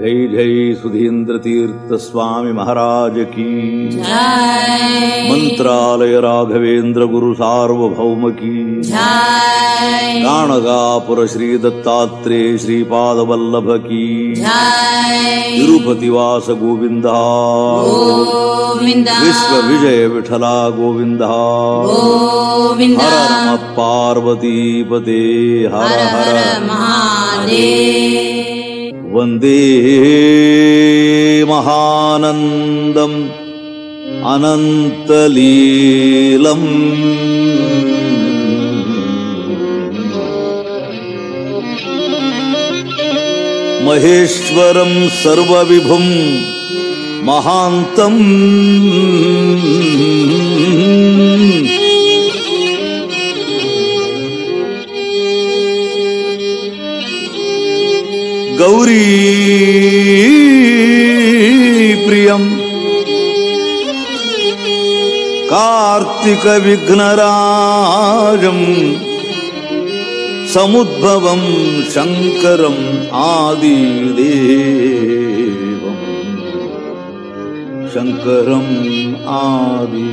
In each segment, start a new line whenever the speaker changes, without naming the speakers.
जय जै जै
सुधीन्द्रतीर्थस्वामिमहाराजकी
मन्त्रालय राघवेन्द्रगुरुसार्वभौमकी काणगापुरश्रीदत्तात्रे
श्रीपादवल्लभकी
तिरुपतिवासगोविन्द विश्वविजयविठला विठला
हरमत्पार्वतीपते
हर हर
हर महादेव।
वन्दे महानन्दम् अनन्तलीलम्। महेश्वरं सर्वविभुं महान्तम् கௌரி பிரியம். கார்த்திக விக்னராஜம் சமுদ্भवம் சங்கரம் ஆதி தேவம் சங்கரம் ஆதி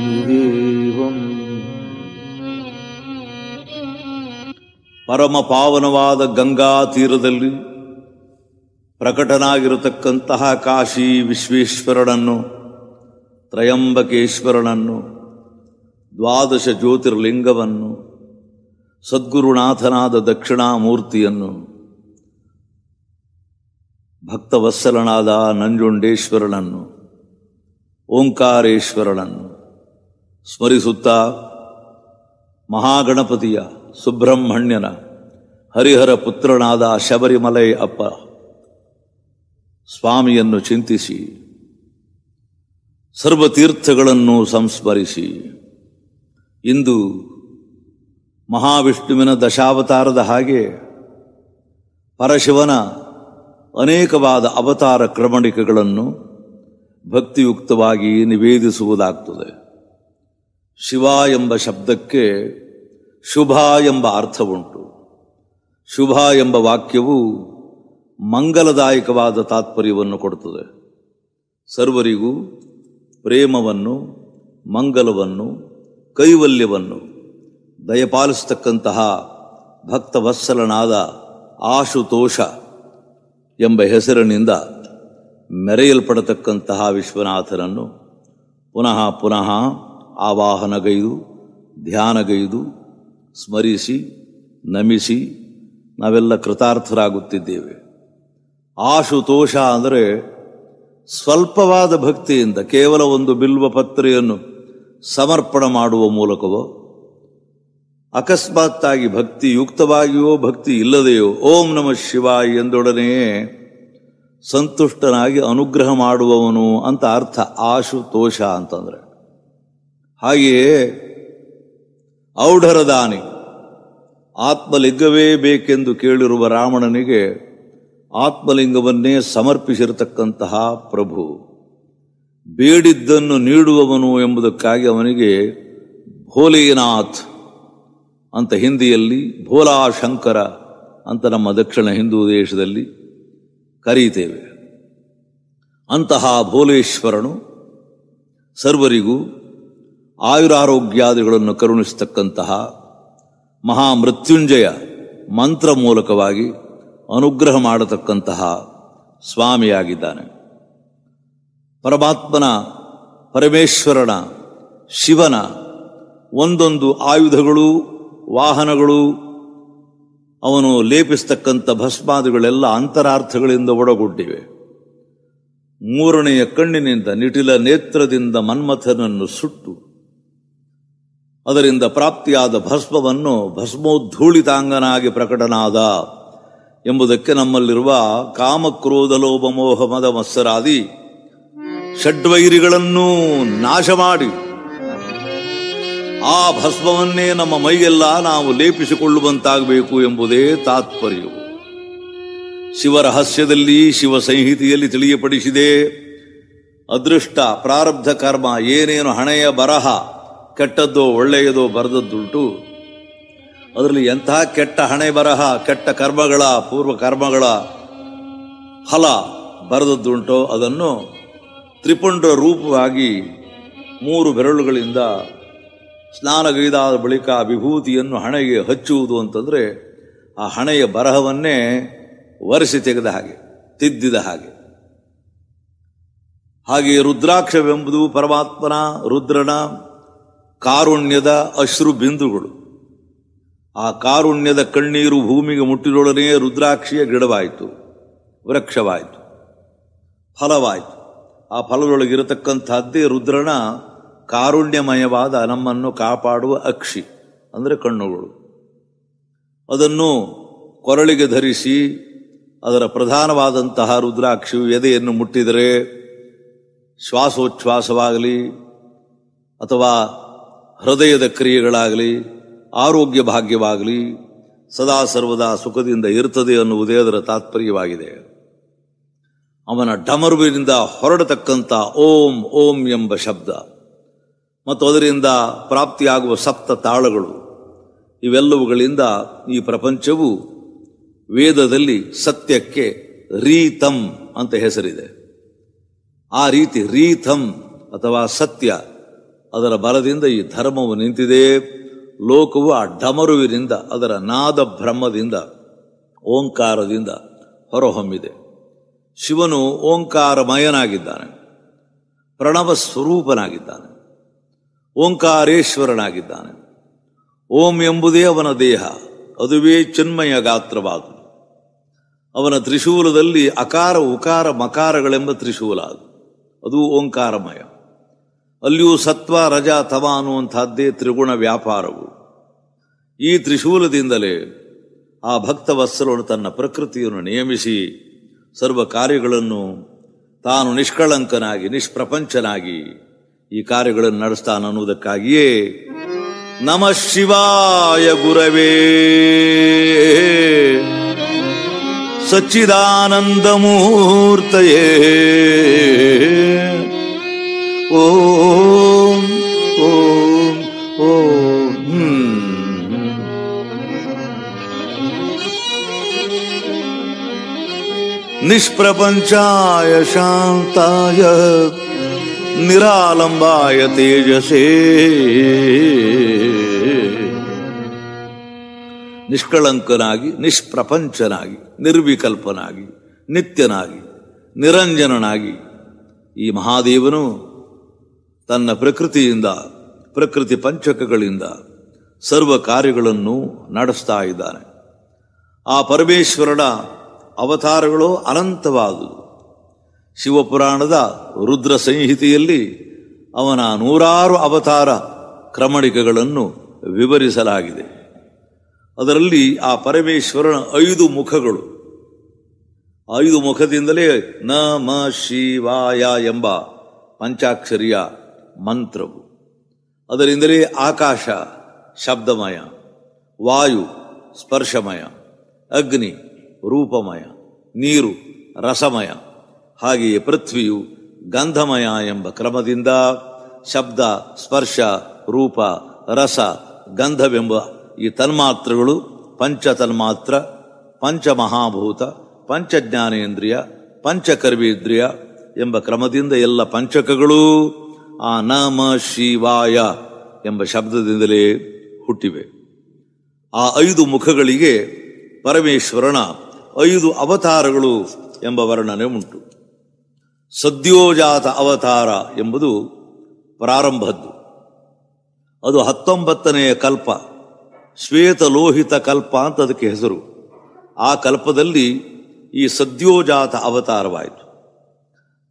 பரம பாவனவாத கங்கா தீரதல்லி ಪ್ರಕಟನಾಗಿರತಕ್ಕಂತಹ ಕಾಶಿ ವಿಶ್ವೇಶ್ವರನನ್ನು, ತ್ರಯಂಬಕೇಶ್ವರನನ್ನು, ದ್ವಾದಶ ಜ್ಯೋತಿರ್ಲಿಂಗವನ್ನು, ಸದ್ಗುರುನಾಥನಾದ ದಕ್ಷಿಣಾಮೂರ್ತಿಯನ್ನು, ಭಕ್ತವತ್ಸಲನಾದ ನಂಜುಂಡೇಶ್ವರನನ್ನು, ಓಂಕಾರೇಶ್ವರನನ್ನು ಸ್ಮರಿಸುತ್ತಾ ಮಹಾಗಣಪತಿಯ ಸುಬ್ರಹ್ಮಣ್ಯನ ಹರಿಹರ ಪುತ್ರನಾದ ಶಬರಿಮಲೈ ಅಪ್ಪ ಸ್ವಾಮಿಯನ್ನು ಚಿಂತಿಸಿ ಸರ್ವತೀರ್ಥಗಳನ್ನು ಸಂಸ್ಮರಿಸಿ, ಇಂದು ಮಹಾವಿಷ್ಣುವಿನ ದಶಾವತಾರದ ಹಾಗೆ ಪರಶಿವನ ಅನೇಕವಾದ ಅವತಾರ ಕ್ರಮಣಿಕೆಗಳನ್ನು ಭಕ್ತಿಯುಕ್ತವಾಗಿ ನಿವೇದಿಸುವುದಾಗ್ತದೆ. ಶಿವ ಎಂಬ ಶಬ್ದಕ್ಕೆ ಶುಭ ಎಂಬ ಅರ್ಥವುಂಟು. ಶುಭ ಎಂಬ ವಾಕ್ಯವು ಮಂಗಲದಾಯಕವಾದ ತಾತ್ಪರ್ಯವನ್ನು ಕೊಡುತ್ತದೆ. ಸರ್ವರಿಗೂ ಪ್ರೇಮವನ್ನು, ಮಂಗಲವನ್ನು, ಕೈವಲ್ಯವನ್ನು, ದಯಪಾಲಿಸತಕ್ಕಂತಹ ಭಕ್ತವತ್ಸಲನಾದ ಆಶುತೋಷ ಎಂಬ ಹೆಸರಿನಿಂದ ಮೆರೆಯಲ್ಪಡತಕ್ಕಂತಹ ವಿಶ್ವನಾಥನನ್ನು ಪುನಃ ಪುನಃ ಆವಾಹನಗೈದು, ಧ್ಯಾನಗೈದು, ಸ್ಮರಿಸಿ, ನಮಿಸಿ ನಾವೆಲ್ಲ ಕೃತಾರ್ಥರಾಗುತ್ತಿದ್ದೇವೆ. ಆಶುತೋಷ ಅಂದರೆ ಸ್ವಲ್ಪವಾದ ಭಕ್ತಿಯಿಂದ ಕೇವಲ ಒಂದು ಬಿಲ್ವ ಪತ್ರೆಯನ್ನು ಸಮರ್ಪಣ ಮಾಡುವ ಮೂಲಕವೋ, ಅಕಸ್ಮಾತ್ತಾಗಿ ಭಕ್ತಿ ಯುಕ್ತವಾಗಿಯೋ, ಭಕ್ತಿ ಇಲ್ಲದೆಯೋ, ಓಂ ನಮ ಶಿವಾಯ ಎಂದೊಡನೆಯೇ ಸಂತುಷ್ಟನಾಗಿ ಅನುಗ್ರಹ ಮಾಡುವವನು ಅಂತ ಅರ್ಥ. ಆಶುತೋಷ ಅಂತಂದ್ರೆ ಹಾಗೆಯೇ ಔಢರದಾನಿ ಆತ್ಮಲಿಂಗವೇ ಬೇಕೆಂದು ಕೇಳಿರುವ ರಾವಣನಿಗೆ ಆತ್ಮಲಿಂಗವನ್ನೇ ಸಮರ್ಪಿಸಿರತಕ್ಕಂತಹ ಪ್ರಭು. ಬೇಡಿದ್ದನ್ನು ನೀಡುವವನು ಎಂಬುದಕ್ಕಾಗಿ ಅವನಿಗೆ ಭೋಲೇನಾಥ್ ಅಂತ ಹಿಂದಿಯಲ್ಲಿ ಭೋಲಾ ಶಂಕರ ಅಂತ ನಮ್ಮ ದಕ್ಷಿಣ ಹಿಂದೂ ದೇಶದಲ್ಲಿ ಕರೀತೇವೆ. ಅಂತಹ ಭೋಲೇಶ್ವರನು ಸರ್ವರಿಗೂ ಆಯುರಾರೋಗ್ಯಾದಿಗಳನ್ನು ಕರುಣಿಸತಕ್ಕಂತಹ ಮಹಾಮೃತ್ಯುಂಜಯ ಮಂತ್ರ ಮೂಲಕವಾಗಿ ಅನುಗ್ರಹ ಮಾಡತಕ್ಕಂತಹ ಸ್ವಾಮಿಯಾಗಿದ್ದಾನೆ. ಪರಮಾತ್ಮನ, ಪರಮೇಶ್ವರನ, ಶಿವನ ಒಂದೊಂದು ಆಯುಧಗಳು, ವಾಹನಗಳು, ಅವನು ಲೇಪಿಸ್ತಕ್ಕಂಥ ಭಸ್ಮಾದಿಗಳೆಲ್ಲ ಅಂತರಾರ್ಥಗಳಿಂದ ಒಡಗೊಂಡಿವೆ ಮೂರನೆಯ ಕಣ್ಣಿನಿಂದ ನಿಟಿಲ ನೇತ್ರದಿಂದ ಮನ್ಮಥನನ್ನು ಸುಟ್ಟು, ಅದರಿಂದ ಪ್ರಾಪ್ತಿಯಾದ ಭಸ್ಮವನ್ನು ಭಸ್ಮೋದ್ಧೂಳಿತಾಂಗನಾಗಿ ಪ್ರಕಟನಾದ ಎಂಬುದಕ್ಕೆ ನಮ್ಮಲ್ಲಿರುವ ಕಾಮಕ್ರೋಧ, ಲೋಭ, ಮೋಹ, ಮದ, ಮತ್ಸರಾದಿ ಷಡ್ವೈರಿಗಳನ್ನು ನಾಶ ಮಾಡಿ ಆ ಭಸ್ಮವನ್ನೇ ನಮ್ಮ ಮೈಗೆಲ್ಲ ನಾವು ಲೇಪಿಸಿಕೊಳ್ಳುವಂತಾಗಬೇಕು ಎಂಬುದೇ ತಾತ್ಪರ್ಯವು. ಶಿವರಹಸ್ಯದಲ್ಲಿ ಶಿವ ಸಂಹಿತೆಯಲ್ಲಿ ತಿಳಿಯಪಡಿಸಿದೆ, ಅದೃಷ್ಟ, ಪ್ರಾರಬ್ಧ ಕರ್ಮ, ಏನೇನು ಹಣೆಯ ಬರಹ, ಕೆಟ್ಟದ್ದೋ ಒಳ್ಳೆಯದೋ ಬರೆದದ್ದುಂಟು. ಅದರಲ್ಲಿ ಎಂತಹ ಕೆಟ್ಟ ಹಣೆ ಬರಹ, ಕೆಟ್ಟ ಕರ್ಮಗಳ, ಪೂರ್ವ ಕರ್ಮಗಳ ಫಲ ಬರೆದದ್ದುಂಟೋ, ಅದನ್ನು ತ್ರಿಪುಂಡ ರೂಪವಾಗಿ ಮೂರು ಬೆರಳುಗಳಿಂದ ಸ್ನಾನಗೈದಾದ ಬಳಿಕ ಆ ವಿಭೂತಿಯನ್ನು ಹಣೆಗೆ ಹಚ್ಚುವುದು ಅಂತಂದರೆ ಆ ಹಣೆಯ ಬರಹವನ್ನೇ ಒರೆಸಿ ತೆಗೆದ ಹಾಗೆ, ತಿದ್ದಿದ ಹಾಗೆ. ಹಾಗೆ ರುದ್ರಾಕ್ಷವೆಂಬುದು ಪರಮಾತ್ಮನ, ರುದ್ರನ ಕಾರುಣ್ಯದ ಅಶ್ರು ಬಿಂದುಗಳು ಆ ಕಾರುಣ್ಯದ ಕಣ್ಣೀರು ಭೂಮಿಗೆ ಮುಟ್ಟಿದೊಡನೆ ರುದ್ರಾಕ್ಷಿಯ ಗಿಡವಾಯಿತು, ವೃಕ್ಷವಾಯಿತು, ಫಲವಾಯಿತು. ಆ ಫಲದೊಳಗಿರತಕ್ಕಂಥದ್ದೇ ರುದ್ರನ ಕಾರುಣ್ಯಮಯವಾದ ನಮ್ಮನ್ನು ಕಾಪಾಡುವ ಅಕ್ಷಿ, ಅಂದರೆ ಕಣ್ಣುಗಳು. ಅದನ್ನು ಕೊರಳಿಗೆ ಧರಿಸಿ ಅದರ ಪ್ರಧಾನವಾದಂತಹ ರುದ್ರಾಕ್ಷಿಯು ಎದೆಯನ್ನು ಮುಟ್ಟಿದರೆ ಶ್ವಾಸೋಚ್ಛ್ವಾಸವಾಗಲಿ ಅಥವಾ ಹೃದಯದ ಕ್ರಿಯೆಗಳಾಗಲಿ ಆರೋಗ್ಯ ಭಾಗ್ಯವಾಗಲಿ, ಸದಾ ಸರ್ವದಾ ಸುಖದಿಂದ ಇರುತ್ತದೆ ಅನ್ನುವುದೇ ಅದರ ತಾತ್ಪರ್ಯವಾಗಿದೆ. ಅವನ ಡಮರುವಿನಿಂದ ಹೊರಡತಕ್ಕಂಥ ಓಂ ಓಂ ಎಂಬ ಶಬ್ದ, ಮತ್ತು ಅದರಿಂದ ಪ್ರಾಪ್ತಿಯಾಗುವ ಸಪ್ತ ತಾಳಗಳು, ಇವೆಲ್ಲವುಗಳಿಂದ ಈ ಪ್ರಪಂಚವು ವೇದದಲ್ಲಿ ಸತ್ಯಕ್ಕೆ ರೀತಂ ಅಂತ ಹೆಸರಿದೆ. ಆ ರೀತಿ ರೀಥಂ ಅಥವಾ ಸತ್ಯ ಅದರ ಬಲದಿಂದ ಈ ಧರ್ಮವು ನಿಂತಿದೆ. ಲೋಕವು ಆ ಡಮರುವಿನಿಂದ, ಅದರ ನಾದ ಬ್ರಹ್ಮದಿಂದ, ಓಂಕಾರದಿಂದ ಹೊರಹೊಮ್ಮಿದೆ. ಶಿವನು ಓಂಕಾರಮಯನಾಗಿದ್ದಾನೆ. ಪ್ರಣವ ಸ್ವರೂಪನಾಗಿದ್ದಾನೆ ಓಂಕಾರೇಶ್ವರನಾಗಿದ್ದಾನೆ. ಓಂ ಎಂಬುದೇ ಅವನ ದೇಹ, ಅದುವೇ ಚಿನ್ಮಯ ಗಾತ್ರವಾದುದು. ಅವನ ತ್ರಿಶೂಲದಲ್ಲಿ ಅಕಾರ ಉಕಾರ ಮಕಾರಗಳೆಂಬ ತ್ರಿಶೂಲ ಅದು. ಅದು ಓಂಕಾರಮಯ. ಅಲ್ಲಿಯೂ ಸತ್ವ, ರಜ, ತವ ಅನ್ನುವಂಥದ್ದೇ ತ್ರಿಗುಣ ವ್ಯಾಪಾರವು. ಈ ತ್ರಿಶೂಲದಿಂದಲೇ ಆ ಭಕ್ತವತ್ಸಲನು ತನ್ನ ಪ್ರಕೃತಿಯನ್ನು ನಿಯಮಿಸಿ ಸರ್ವ ಕಾರ್ಯಗಳನ್ನು ತಾನು ನಿಷ್ಕಳಂಕನಾಗಿ, ನಿಷ್ಪ್ರಪಂಚನಾಗಿ ಈ ಕಾರ್ಯಗಳನ್ನು ನಡೆಸ್ತಾನ ಅನ್ನುವುದಕ್ಕಾಗಿಯೇ ನಮ ಶಿವಾಯ ಗುರವೇ. ಸಚ್ಚಿದಾನಂದಮೂರ್ತಯೇ ಓಂ ಓಂ ಓಂ. ನಿಷ್ಪ್ರಪಂಚಾಯ ಶಾಂತಾಯ ನಿರಾಲಂಬಾಯ ತೇಜಸೇ ನಿಷ್ಕಳಂಕನಾಗಿ ನಿಷ್ಪ್ರಪಂಚನಾಗಿ ನಿರ್ವಿಕಲ್ಪನಾಗಿ ನಿತ್ಯನಾಗಿ ನಿರಂಜನನಾಗಿ ಈ ಮಹಾದೇವನು ತನ್ನ ಪ್ರಕೃತಿಯಿಂದ, ಪ್ರಕೃತಿ ಪಂಚಕಗಳಿಂದ ಸರ್ವ ಕಾರ್ಯಗಳನ್ನು ನಡೆಸ್ತಾ ಇದ್ದಾನೆ. ಆ ಪರಮೇಶ್ವರನ ಅವತಾರಗಳು ಅನಂತವಾದುದು ಶಿವಪುರಾಣದ ರುದ್ರ ಸಂಹಿತೆಯಲ್ಲಿ ಅವನ ನೂರಾರು ಅವತಾರ ಕ್ರಮಣಿಕೆಗಳನ್ನು ವಿವರಿಸಲಾಗಿದೆ. ಅದರಲ್ಲಿ ಆ ಪರಮೇಶ್ವರನ ಐದು ಮುಖಗಳು. ಐದು ಮುಖದಿಂದಲೇ ನಮ ಶಿವಾಯ ಎಂಬ ಪಂಚಾಕ್ಷರಿಯ ಮಂತ್ರವು. ಅದರಿಂದಲೇ ಆಕಾಶ ಶಬ್ದಮಯ, ವಾಯು ಸ್ಪರ್ಶಮಯ, ಅಗ್ನಿ ರೂಪಮಯ, ನೀರು ರಸಮಯ, ಹಾಗೆಯೇ ಪೃಥ್ವಿಯು ಗಂಧಮಯ ಎಂಬ ಕ್ರಮದಿಂದ ಶಬ್ದ, ಸ್ಪರ್ಶ, ರೂಪ, ರಸ, ಗಂಧವೆಂಬ ಈ ತನ್ಮಾತ್ರಗಳು ಪಂಚ ತನ್ಮಾತ್ರ ಪಂಚಮಹಾಭೂತ, ಪಂಚಜ್ಞಾನೇಂದ್ರಿಯ, ಪಂಚಕರ್ಮೇಂದ್ರಿಯ ಎಂಬ ಕ್ರಮದಿಂದ ಎಲ್ಲ ಪಂಚಕಗಳು ಆ ನಮ ಶಿವಾಯ ಎಂಬ ಶಬ್ದದಿಂದಲೇ ಹುಟ್ಟಿವೆ. ಆ ಐದು ಮುಖಗಳಿಗೆ ಪರಮೇಶ್ವರನ ಐದು ಅವತಾರಗಳು ಎಂಬ ವರ್ಣನೆ ಉಂಟು. ಸದ್ಯೋಜಾತ ಅವತಾರ ಎಂಬುದು ಪ್ರಾರಂಭದ್ದು. ಅದು ಹತ್ತೊಂಬತ್ತನೆಯ ಕಲ್ಪ ಶ್ವೇತಲೋಹಿತ ಕಲ್ಪ ಅಂತ ಅದಕ್ಕೆ ಹೆಸರು. ಆ ಕಲ್ಪದಲ್ಲಿ ಈ ಸದ್ಯೋಜಾತ ಅವತಾರವಾಯಿತು.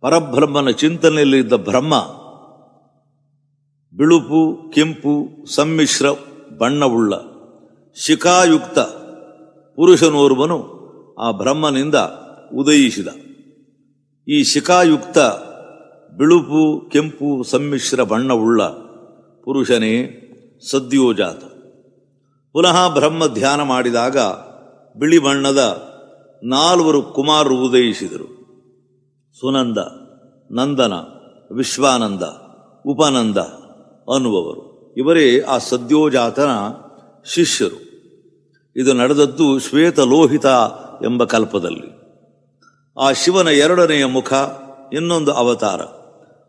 ಪರಬ್ರಹ್ಮನ ಚಿಂತನೆಯಲ್ಲಿದ್ದ ಬ್ರಹ್ಮ ಬಿಳುಪು, ಕೆಂಪು, ಸಮ್ಮಿಶ್ರ, ಬಣ್ಣವುಳ್ಳ, ಶಿಖಾಯುಕ್ತ ಪುರುಷನೋರ್ವನು ಆ ಬ್ರಹ್ಮನಿಂದ ಉದಯಿಸಿದ. ಈ ಶಿಖಾಯುಕ್ತ ಬಿಳುಪು, ಕೆಂಪು, ಸಮ್ಮಿಶ್ರ, ಬಣ್ಣವುಳ್ಳ ಪುರುಷನೇ ಸದ್ಯೋಜಾತ. ಪುನಃ ಬ್ರಹ್ಮ ಧ್ಯಾನ ಮಾಡಿದಾಗ ಬಿಳಿ ಬಣ್ಣದ ನಾಲ್ವರು ಕುಮಾರರು ಉದಯಿಸಿದರು. ಸುನಂದ, ನಂದನ, ವಿಶ್ವಾನಂದ, ಉಪನಂದ ಅನ್ನುವವರು. ಇವರೇ ಆ ಸದ್ಯೋಜಾತನ ಶಿಷ್ಯರು. ಇದು ನಡೆದದ್ದು ಶ್ವೇತಲೋಹಿತ ಎಂಬ ಕಲ್ಪದಲ್ಲಿ. ಆ ಶಿವನ ಎರಡನೆಯ ಮುಖ, ಇನ್ನೊಂದು ಅವತಾರ.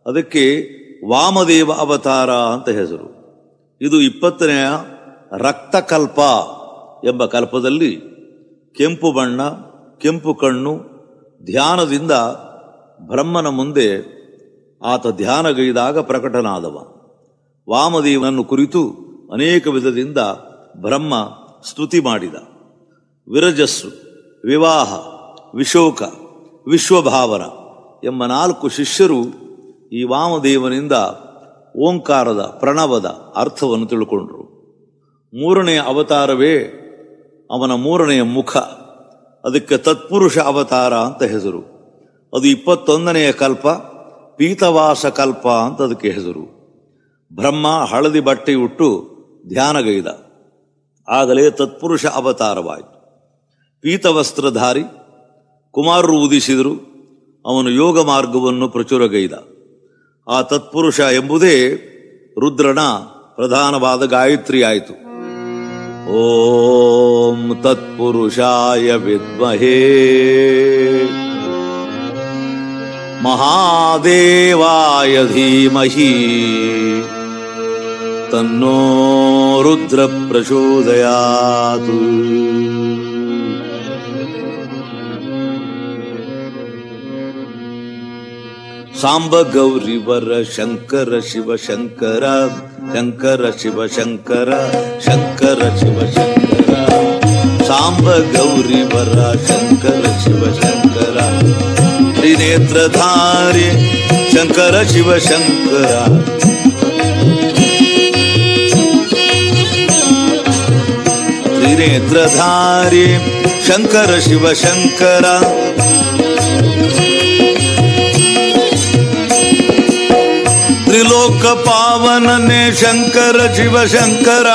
ಅದಕ್ಕೆ ವಾಮದೇವ ಅವತಾರ ಅಂತ ಹೆಸರು. ಇದು ಇಪ್ಪತ್ತನೆಯ ರಕ್ತಕಲ್ಪ ಎಂಬ ಕಲ್ಪದಲ್ಲಿ ಕೆಂಪು ಬಣ್ಣ, ಕೆಂಪು ಕಣ್ಣು, ಧ್ಯಾನದಿಂದ ಬ್ರಹ್ಮನ ಮುಂದೆ ಆತ ಧ್ಯಾನಗೈದಾಗ ಪ್ರಕಟನಾದವ. ವಾಮದೇವನನ್ನು ಕುರಿತು ಅನೇಕ ವಿಧದಿಂದ ಬ್ರಹ್ಮ ಸ್ತುತಿ ಮಾಡಿದ. ವಿರಜಸ್ಸು, ವಿವಾಹ, ವಿಶೋಕ ವಿಶ್ವಭಾವನ ಎಂಬ ನಾಲ್ಕು ಶಿಷ್ಯರು ಈ ವಾಮದೇವನಿಂದ ಓಂಕಾರದ ಪ್ರಣವದ ಅರ್ಥವನ್ನು ತಿಳ್ಕೊಂಡರು. ಮೂರನೆಯ ಅವತಾರವೇ ಅವನ ಮೂರನೆಯ ಮುಖ, ಅದಕ್ಕೆ ತತ್ಪುರುಷ ಅವತಾರ ಅಂತ ಹೆಸರು. ಅದು ಇಪ್ಪತ್ತೊಂದನೆಯ ಕಲ್ಪ, ಪೀತವಾಸ ಕಲ್ಪ ಅಂತ ಅದಕ್ಕೆ ಹೆಸರು. ಬ್ರಹ್ಮ ಹಳದಿ ಬಟ್ಟೆ ಉಟ್ಟು ಧ್ಯಾನಗೈದ. ಆಗಲೇ ತತ್ಪುರುಷ ಅವತಾರವಾಯಿತು. ಪೀತವಸ್ತ್ರಧಾರಿ, ಕುಮಾರರು ಉದಿಸಿದರು, ಅವನು ಯೋಗ ಮಾರ್ಗವನ್ನು ಪ್ರಚುರಗೈದ. ಆ ತತ್ಪುರುಷ ಎಂಬುದೇ ರುದ್ರನ ಪ್ರಧಾನವಾದ ಗಾಯತ್ರಿ ಆಯಿತು ಓಂ ತತ್ಪುರುಷಾಯ ವಿದ್ಮಹೇ. ಮಹಾದೇವಾಯ ಧೀಮಹಿ. ತನ್ನೋ ರುದ್ರ ಪ್ರಚೋದಯಾತು. ಸಾಂಬ ಗೌರಿವರ ಶಂಕರ ಶಿವ ಶಂಕರ ಶಂಕರ ಶಿವ ಶಂಕರ ಶಂಕರ ಶಿವ ಶಂಕರ ಸಾಂಬ ಗೌರಿವರ ಶಂಕರ ಶಿವ ಶಂಕರ ತ್ರಿನೇತ್ರಧಾರಿ ಶಂಕರ ಶಿವ नेत्रधारे शङ्कर शिव शङ्कर त्रिलोकपावनने शङ्कर शिव शङ्कर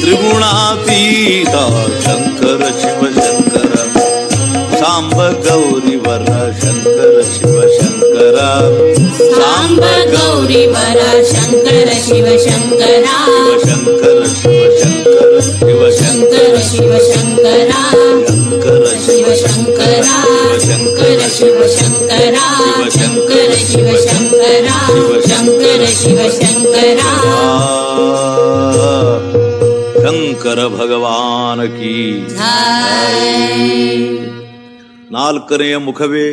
त्रिगुणातीता
शङ्कर शिव शङ्कर म्ब गौरी वर
शङ्कर शिवशङ्करम्ब गौरि वर
शङ्कर शिवशङ्करा शङ्कर
शिव
शिवशङ्कर शिवशङ्कर शिवशङ्करा शिवशङ्करा शङ्कर शिवशङ्करा शङ्कर शङ्कर शिव शङ्कर शिवशङ्करा
शङ्कर भगवान् गीता ನಾಲ್ಕನೆಯ ಮುಖವೇ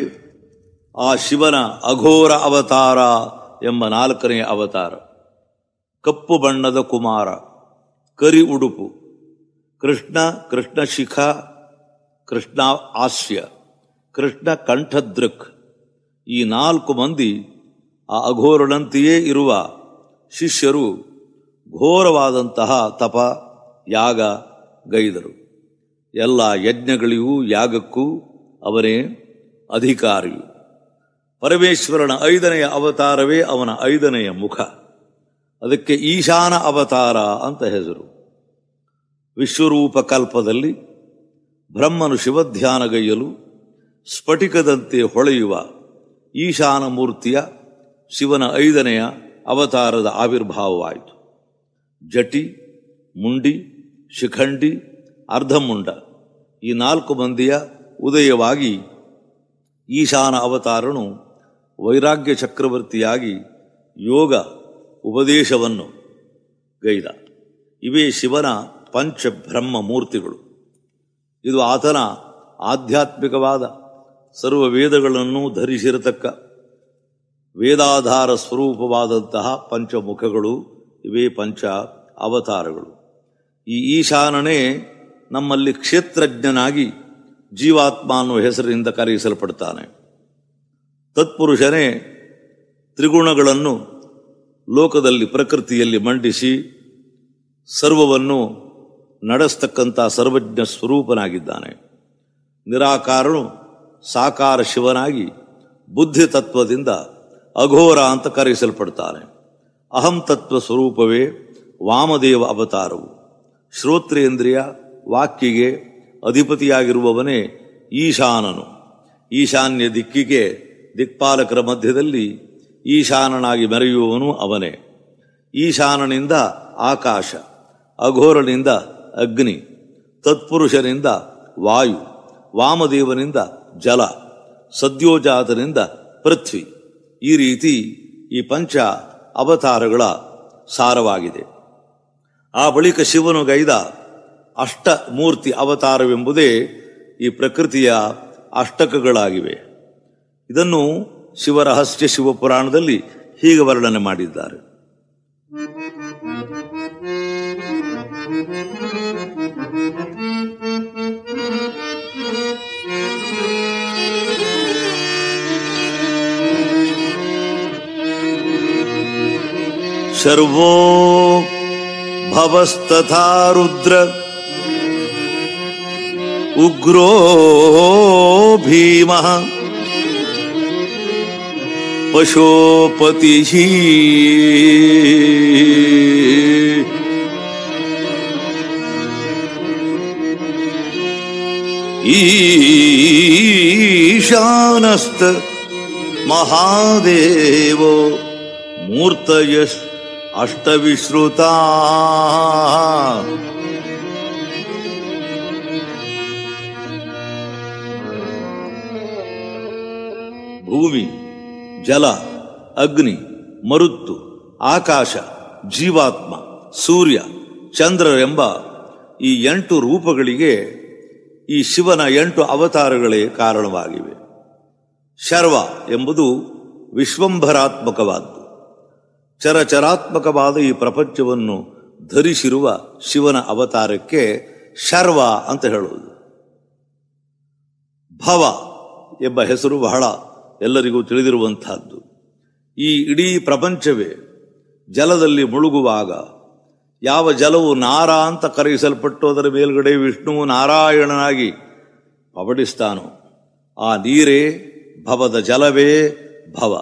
ಆ ಶಿವನ ಅಘೋರ ಅವತಾರ ಎಂಬ ನಾಲ್ಕನೆಯ ಅವತಾರ. ಕಪ್ಪು ಬಣ್ಣದ ಕುಮಾರ, ಕರಿ ಉಡುಪು, ಕೃಷ್ಣ ಕೃಷ್ಣ ಶಿಖ, ಕೃಷ್ಣ ಆಸ್ಯ ಕೃಷ್ಣ ಕಂಠದೃಕ್. ಈ ನಾಲ್ಕು ಮಂದಿ ಆ ಅಘೋರನಂತೆಯೇ ಇರುವ ಶಿಷ್ಯರು ಘೋರವಾದಂತಹ ತಪ, ಯಾಗ, ಗೈದರು. ಎಲ್ಲ ಯಜ್ಞಗಳಿಗೂ, ಯಾಗಕ್ಕೂ ಅವನೇ ಅಧಿಕಾರಿಯು ಪರಮೇಶ್ವರನ ಐದನೆಯ ಅವತಾರವೇ ಅವನ ಐದನೆಯ ಮುಖ. ಅದಕ್ಕೆ ಈಶಾನ ಅವತಾರ ಅಂತ ಹೆಸರು. ವಿಶ್ವರೂಪ ಕಲ್ಪದಲ್ಲಿ ಬ್ರಹ್ಮನು ಶಿವಧ್ಯಾನಗೈಯಲು ಸ್ಫಟಿಕದಂತೆ ಹೊಳೆಯುವ ಈಶಾನ ಮೂರ್ತಿಯ ಶಿವನ ಐದನೆಯ ಅವತಾರದ ಆವಿರ್ಭಾವವಾಯಿತು. ಜಟಿ, ಮುಂಡಿ, ಶಿಖಂಡಿ, ಅರ್ಧಮುಂಡ ಈ ನಾಲ್ಕು ಮಂದಿಯ ಉದಯವಾಗಿ ಈಶಾನ ಅವತಾರನು ವೈರಾಗ್ಯ ಚಕ್ರವರ್ತಿಯಾಗಿ ಯೋಗ ಉಪದೇಶವನ್ನು ಗೈದ. ಇವೇ ಶಿವನ ಪಂಚಬ್ರಹ್ಮ ಮೂರ್ತಿಗಳು. ಇದು ಆತನ ಆಧ್ಯಾತ್ಮಿಕವಾದ ಸರ್ವ ವೇದಗಳನ್ನು ಧರಿಸಿರತಕ್ಕ ವೇದಾಧಾರ ಸ್ವರೂಪವಾದಂತಹ ಪಂಚಮುಖಗಳು. ಇವೇ ಪಂಚ ಅವತಾರಗಳು. ಈ ಈಶಾನನೇ ನಮ್ಮಲ್ಲಿ ಕ್ಷೇತ್ರಜ್ಞನಾಗಿ ಜೀವಾತ್ಮ ಅನ್ನುವ ಹೆಸರಿನಿಂದ ಕರೆಯಿಸಲ್ಪಡ್ತಾನೆ. ತತ್ಪುರುಷನೇ ತ್ರಿಗುಣಗಳನ್ನು ಲೋಕದಲ್ಲಿ ಪ್ರಕೃತಿಯಲ್ಲಿ ಮಂಡಿಸಿ ಸರ್ವವನ್ನು ನಡೆಸ್ತಕ್ಕಂಥ ಸರ್ವಜ್ಞ ಸ್ವರೂಪನಾಗಿದ್ದಾನೆ. ನಿರಾಕಾರನು ಸಾಕಾರ ಶಿವನಾಗಿ ಬುದ್ಧಿ ತತ್ವದಿಂದ ಅಘೋರ ಅಂತ ಕರೆಯಿಸಲ್ಪಡ್ತಾನೆ. ಅಹಂ ತತ್ವ ಸ್ವರೂಪವೇ ವಾಮದೇವ ಅವತಾರವು. ಶ್ರೋತ್ರೇಂದ್ರಿಯ ವಾಕ್ಯಿಗೆ ಅಧಿಪತಿಯಾಗಿರುವವನೇ ಈಶಾನನು. ಈಶಾನ್ಯ ದಿಕ್ಕಿಗೆ ದಿಕ್ಪಾಲಕರ ಮಧ್ಯದಲ್ಲಿ ಈಶಾನನಾಗಿ ಮೆರೆಯುವವನು ಅವನೇ. ಈಶಾನನಿಂದ ಆಕಾಶ, ಅಘೋರನಿಂದ ಅಗ್ನಿ, ತತ್ಪುರುಷನಿಂದ ವಾಯು, ವಾಮದೇವನಿಂದ ಜಲ, ಸದ್ಯೋಜಾತನಿಂದ ಪೃಥ್ವಿ. ಈ ರೀತಿ ಈ ಪಂಚ ಅವತಾರಗಳ ಸಾರವಾಗಿದೆ. ಆ ಬಳಿಕ ಶಿವನು ಗೈದ ಅಷ್ಟ ಮೂರ್ತಿ ಅವತಾರವೆಂಬುದೇ ಈ ಪ್ರಕೃತಿಯ ಅಷ್ಟಕಗಳಾಗಿವೆ. ಇದನ್ನು ಶಿವರಹಸ್ಯ ಶಿವಪುರಾಣದಲ್ಲಿ ಹೀಗೆ ವರ್ಣನೆ ಮಾಡಿದ್ದಾರೆ. ಶರ್ವೋ ಭವಸ್ತಥಾ ರುದ್ರ ಉಗ್ರೋ ಭೀಮಃ ಪಶೋಪತಿ ಈಶಾನಸ್ತ ಮಹಾದೇವೋ ಮೂರ್ತಯಶ್ ಅಷ್ಟವಿಶ್ರುತಾ ಭೂಮಿ, ಜಲ, ಅಗ್ನಿ, ಮರುತ್ತು, ಆಕಾಶ, ಜೀವಾತ್ಮ, ಸೂರ್ಯ, ಚಂದ್ರರೆಂಬ ಈ ಎಂಟು ರೂಪಗಳಿಗೆ ಈ ಶಿವನ ಎಂಟು ಅವತಾರಗಳೇ ಕಾರಣವಾಗಿವೆ. ಶರ್ವ ಎಂಬುದು ವಿಶ್ವಂಭರಾತ್ಮಕವಾದ್ದು. ಚರಚರಾತ್ಮಕವಾದ ಈ ಪ್ರಪಂಚವನ್ನು ಧರಿಸಿರುವ ಶಿವನ ಅವತಾರಕ್ಕೆ ಶರ್ವ ಅಂತ ಹೇಳುವುದು. ಭವ ಎಂಬ ಹೆಸರು ಬಹಳ ಎಲ್ಲರಿಗೂ ತಿಳಿದಿರುವಂತಹದ್ದು ಈ ಇಡೀ ಪ್ರಪಂಚವೇ ಜಲದಲ್ಲಿ ಮುಳುಗುವಾಗ ಯಾವ ಜಲವು ನಾರ ಅಂತ ಕರೆಯಿಸಲ್ಪಟ್ಟು ಅದರ ಮೇಲುಗಡೆ ವಿಷ್ಣುವು ನಾರಾಯಣನಾಗಿ ಪವಡಿಸ್ತಾನೋ ಆ ನೀರೇ ಭವದ ಜಲವೇ ಭವ.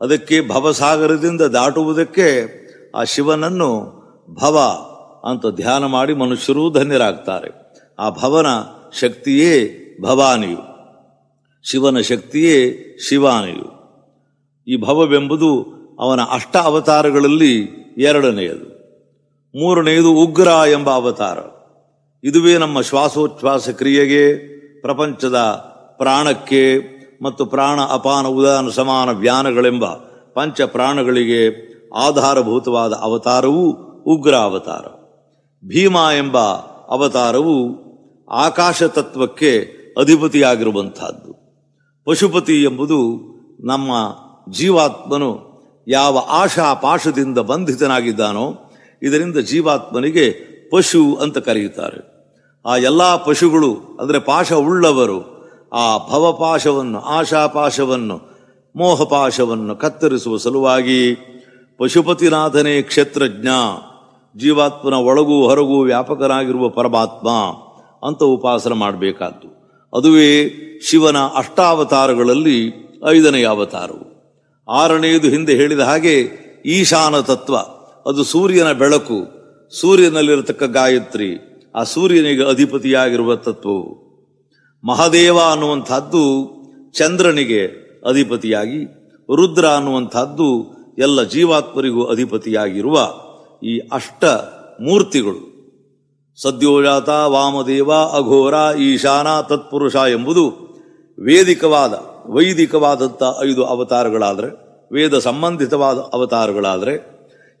ಅದಕ್ಕೆ ಭವಸಾಗರದಿಂದ ದಾಟುವುದಕ್ಕೆ ಆ ಶಿವನನ್ನು ಭವ ಅಂತ ಧ್ಯಾನ ಮಾಡಿ ಮನುಷ್ಯರೂ ಧನ್ಯರಾಗ್ತಾರೆ. ಆ ಭವನ ಶಕ್ತಿಯೇ ಭವಾನಿಯು. ಶಿವನ ಶಕ್ತಿಯೇ ಶಿವಾನೆಯು ಈ ಭವವೆಂಬುದು ಅವನ ಅಷ್ಟ ಅವತಾರಗಳಲ್ಲಿ ಎರಡನೆಯದು. ಮೂರನೆಯದು ಉಗ್ರ ಎಂಬ ಅವತಾರ. ಇದುವೇ ನಮ್ಮ ಶ್ವಾಸೋಚ್ಛ್ವಾಸ ಕ್ರಿಯೆಗೆ, ಪ್ರಪಂಚದ ಪ್ರಾಣಕ್ಕೆ ಮತ್ತು ಪ್ರಾಣ ಅಪಾನ ಉದಾನ ಸಮಾನ ವ್ಯಾನಗಳೆಂಬ ಪಂಚ ಪ್ರಾಣಗಳಿಗೆ ಆಧಾರಭೂತವಾದ ಅವತಾರವು ಉಗ್ರ ಅವತಾರ. ಭೀಮ ಎಂಬ ಅವತಾರವು ಆಕಾಶ ತತ್ವಕ್ಕೆ ಅಧಿಪತಿಯಾಗಿರುವಂತಹದ್ದು ಪಶುಪತಿ ಎಂಬುದು ನಮ್ಮ ಜೀವಾತ್ಮನು ಯಾವ ಆಶಾ ಪಾಶದಿಂದ ಬಂಧಿತನಾಗಿದ್ದಾನೋ ಇದರಿಂದ ಜೀವಾತ್ಮನಿಗೆ ಪಶು ಅಂತ ಕರೆಯುತ್ತಾರೆ. ಆ ಎಲ್ಲ ಪಶುಗಳು, ಅಂದರೆ ಪಾಶ ಉಳ್ಳವರು, ಆ ಭವಪಾಶವನ್ನು, ಆಶಾಪಾಶವನ್ನು, ಮೋಹಪಾಶವನ್ನು ಕತ್ತರಿಸುವ ಸಲುವಾಗಿ ಪಶುಪತಿನಾಥನೇ ಕ್ಷೇತ್ರಜ್ಞ, ಜೀವಾತ್ಮನ ಒಳಗೂ ಹೊರಗೂ ವ್ಯಾಪಕನಾಗಿರುವ ಪರಮಾತ್ಮ ಅಂತ ಉಪಾಸನ ಮಾಡಬೇಕಾದ್ದು. ಅದುವೇ ಶಿವನ ಅಷ್ಟಾವತಾರಗಳಲ್ಲಿ ಐದನೆಯ ಅವತಾರವು. ಆರನೆಯದು ಹಿಂದೆ ಹೇಳಿದ ಹಾಗೆ ಈಶಾನ ತತ್ವ, ಅದು ಸೂರ್ಯನ ಬೆಳಕು, ಸೂರ್ಯನಲ್ಲಿರತಕ್ಕ ಗಾಯತ್ರಿ, ಆ ಸೂರ್ಯನಿಗೆ ಅಧಿಪತಿಯಾಗಿರುವ ತತ್ವವು. ಮಹಾದೇವ ಅನ್ನುವಂಥದ್ದು ಚಂದ್ರನಿಗೆ ಅಧಿಪತಿಯಾಗಿ, ರುದ್ರ ಅನ್ನುವಂಥದ್ದು ಎಲ್ಲ ಜೀವಾತ್ಮರಿಗೂ ಅಧಿಪತಿಯಾಗಿರುವ ಈ ಅಷ್ಟ ಮೂರ್ತಿಗಳು. ಸದ್ಯೋಜಾತ ವಾಮದೇವ ಅಘೋರ ಈಶಾನ ತತ್ಪುರುಷ ಎಂಬುದು ವೇದಿಕವಾದ, ವೈದಿಕವಾದಂಥ ಐದು ಅವತಾರಗಳಾದರೆ, ವೇದ ಸಂಬಂಧಿತವಾದ ಅವತಾರಗಳಾದರೆ,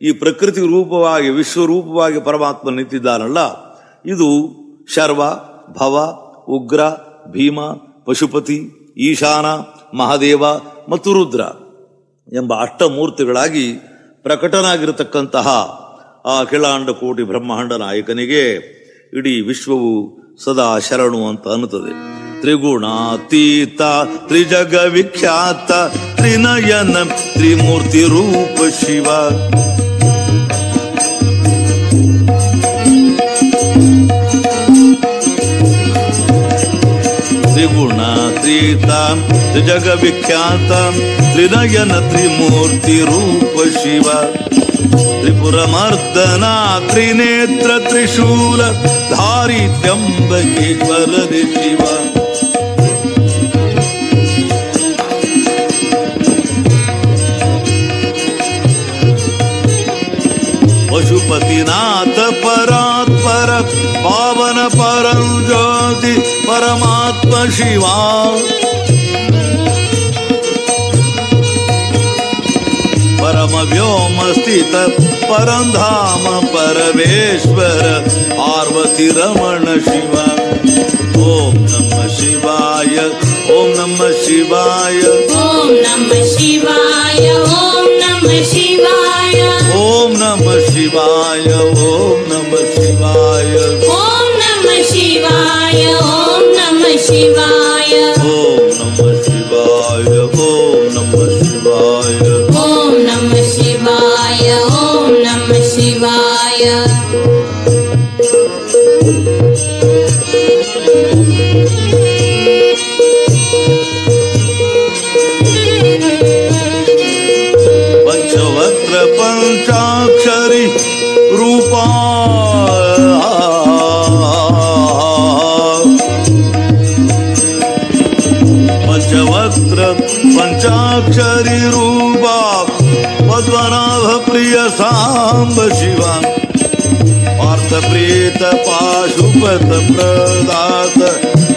ಈ ಪ್ರಕೃತಿ ರೂಪವಾಗಿ ವಿಶ್ವರೂಪವಾಗಿ ಪರಮಾತ್ಮ ನಿಂತಿದ್ದಾನಲ್ಲ, ಇದು ಶರ್ವ, ಭವ, ಉಗ್ರ, ಭೀಮ, ಪಶುಪತಿ, ಈಶಾನ, ಮಹಾದೇವ ಮತ್ತು ರುದ್ರ ಎಂಬ ಅಷ್ಟಮೂರ್ತಿಗಳಾಗಿ ಪ್ರಕಟನಾಗಿರತಕ್ಕಂತಹ ಆ ಅಖಿಲಾಂಡ ಕೋಟಿ ಬ್ರಹ್ಮಾಂಡ ನಾಯಕನಿಗೆ ಇಡೀ ವಿಶ್ವವು ಸದಾ ಶರಣು ಅಂತ ಅನ್ನುತ್ತದೆ. ತ್ರಿಗುಣಾತೀತ ತ್ರಿಜಗ ವಿಖ್ಯಾತ ತ್ರಿನಯನ ತ್ರಿಮೂರ್ತಿ ರೂಪ ಶಿವ. ತ್ರಿಗುಣಾತೀತ ತ್ರಿಜಗ ವಿಖ್ಯಾತ ತ್ರಿನಯನ ತ್ರಿಮೂರ್ತಿ ರೂಪ ಶಿವ. त्रिपुरमर्दनात्रिनेत्र त्रिशूल धारि त्रिनेत्रिशूल शिव। पशुपतिनाथ परात्पर पावन परं ज्योति परमात्म शिवा। व्योम स्थित परम धाम परमेश्वर पार्वती रमण शिव। ओम नमः शिवाय ओम नमः शिवाय।
ॐ नमः शिवाय ॐ नमः शिवाय।
ओम नमः शिवाय ओम नमः शिवाय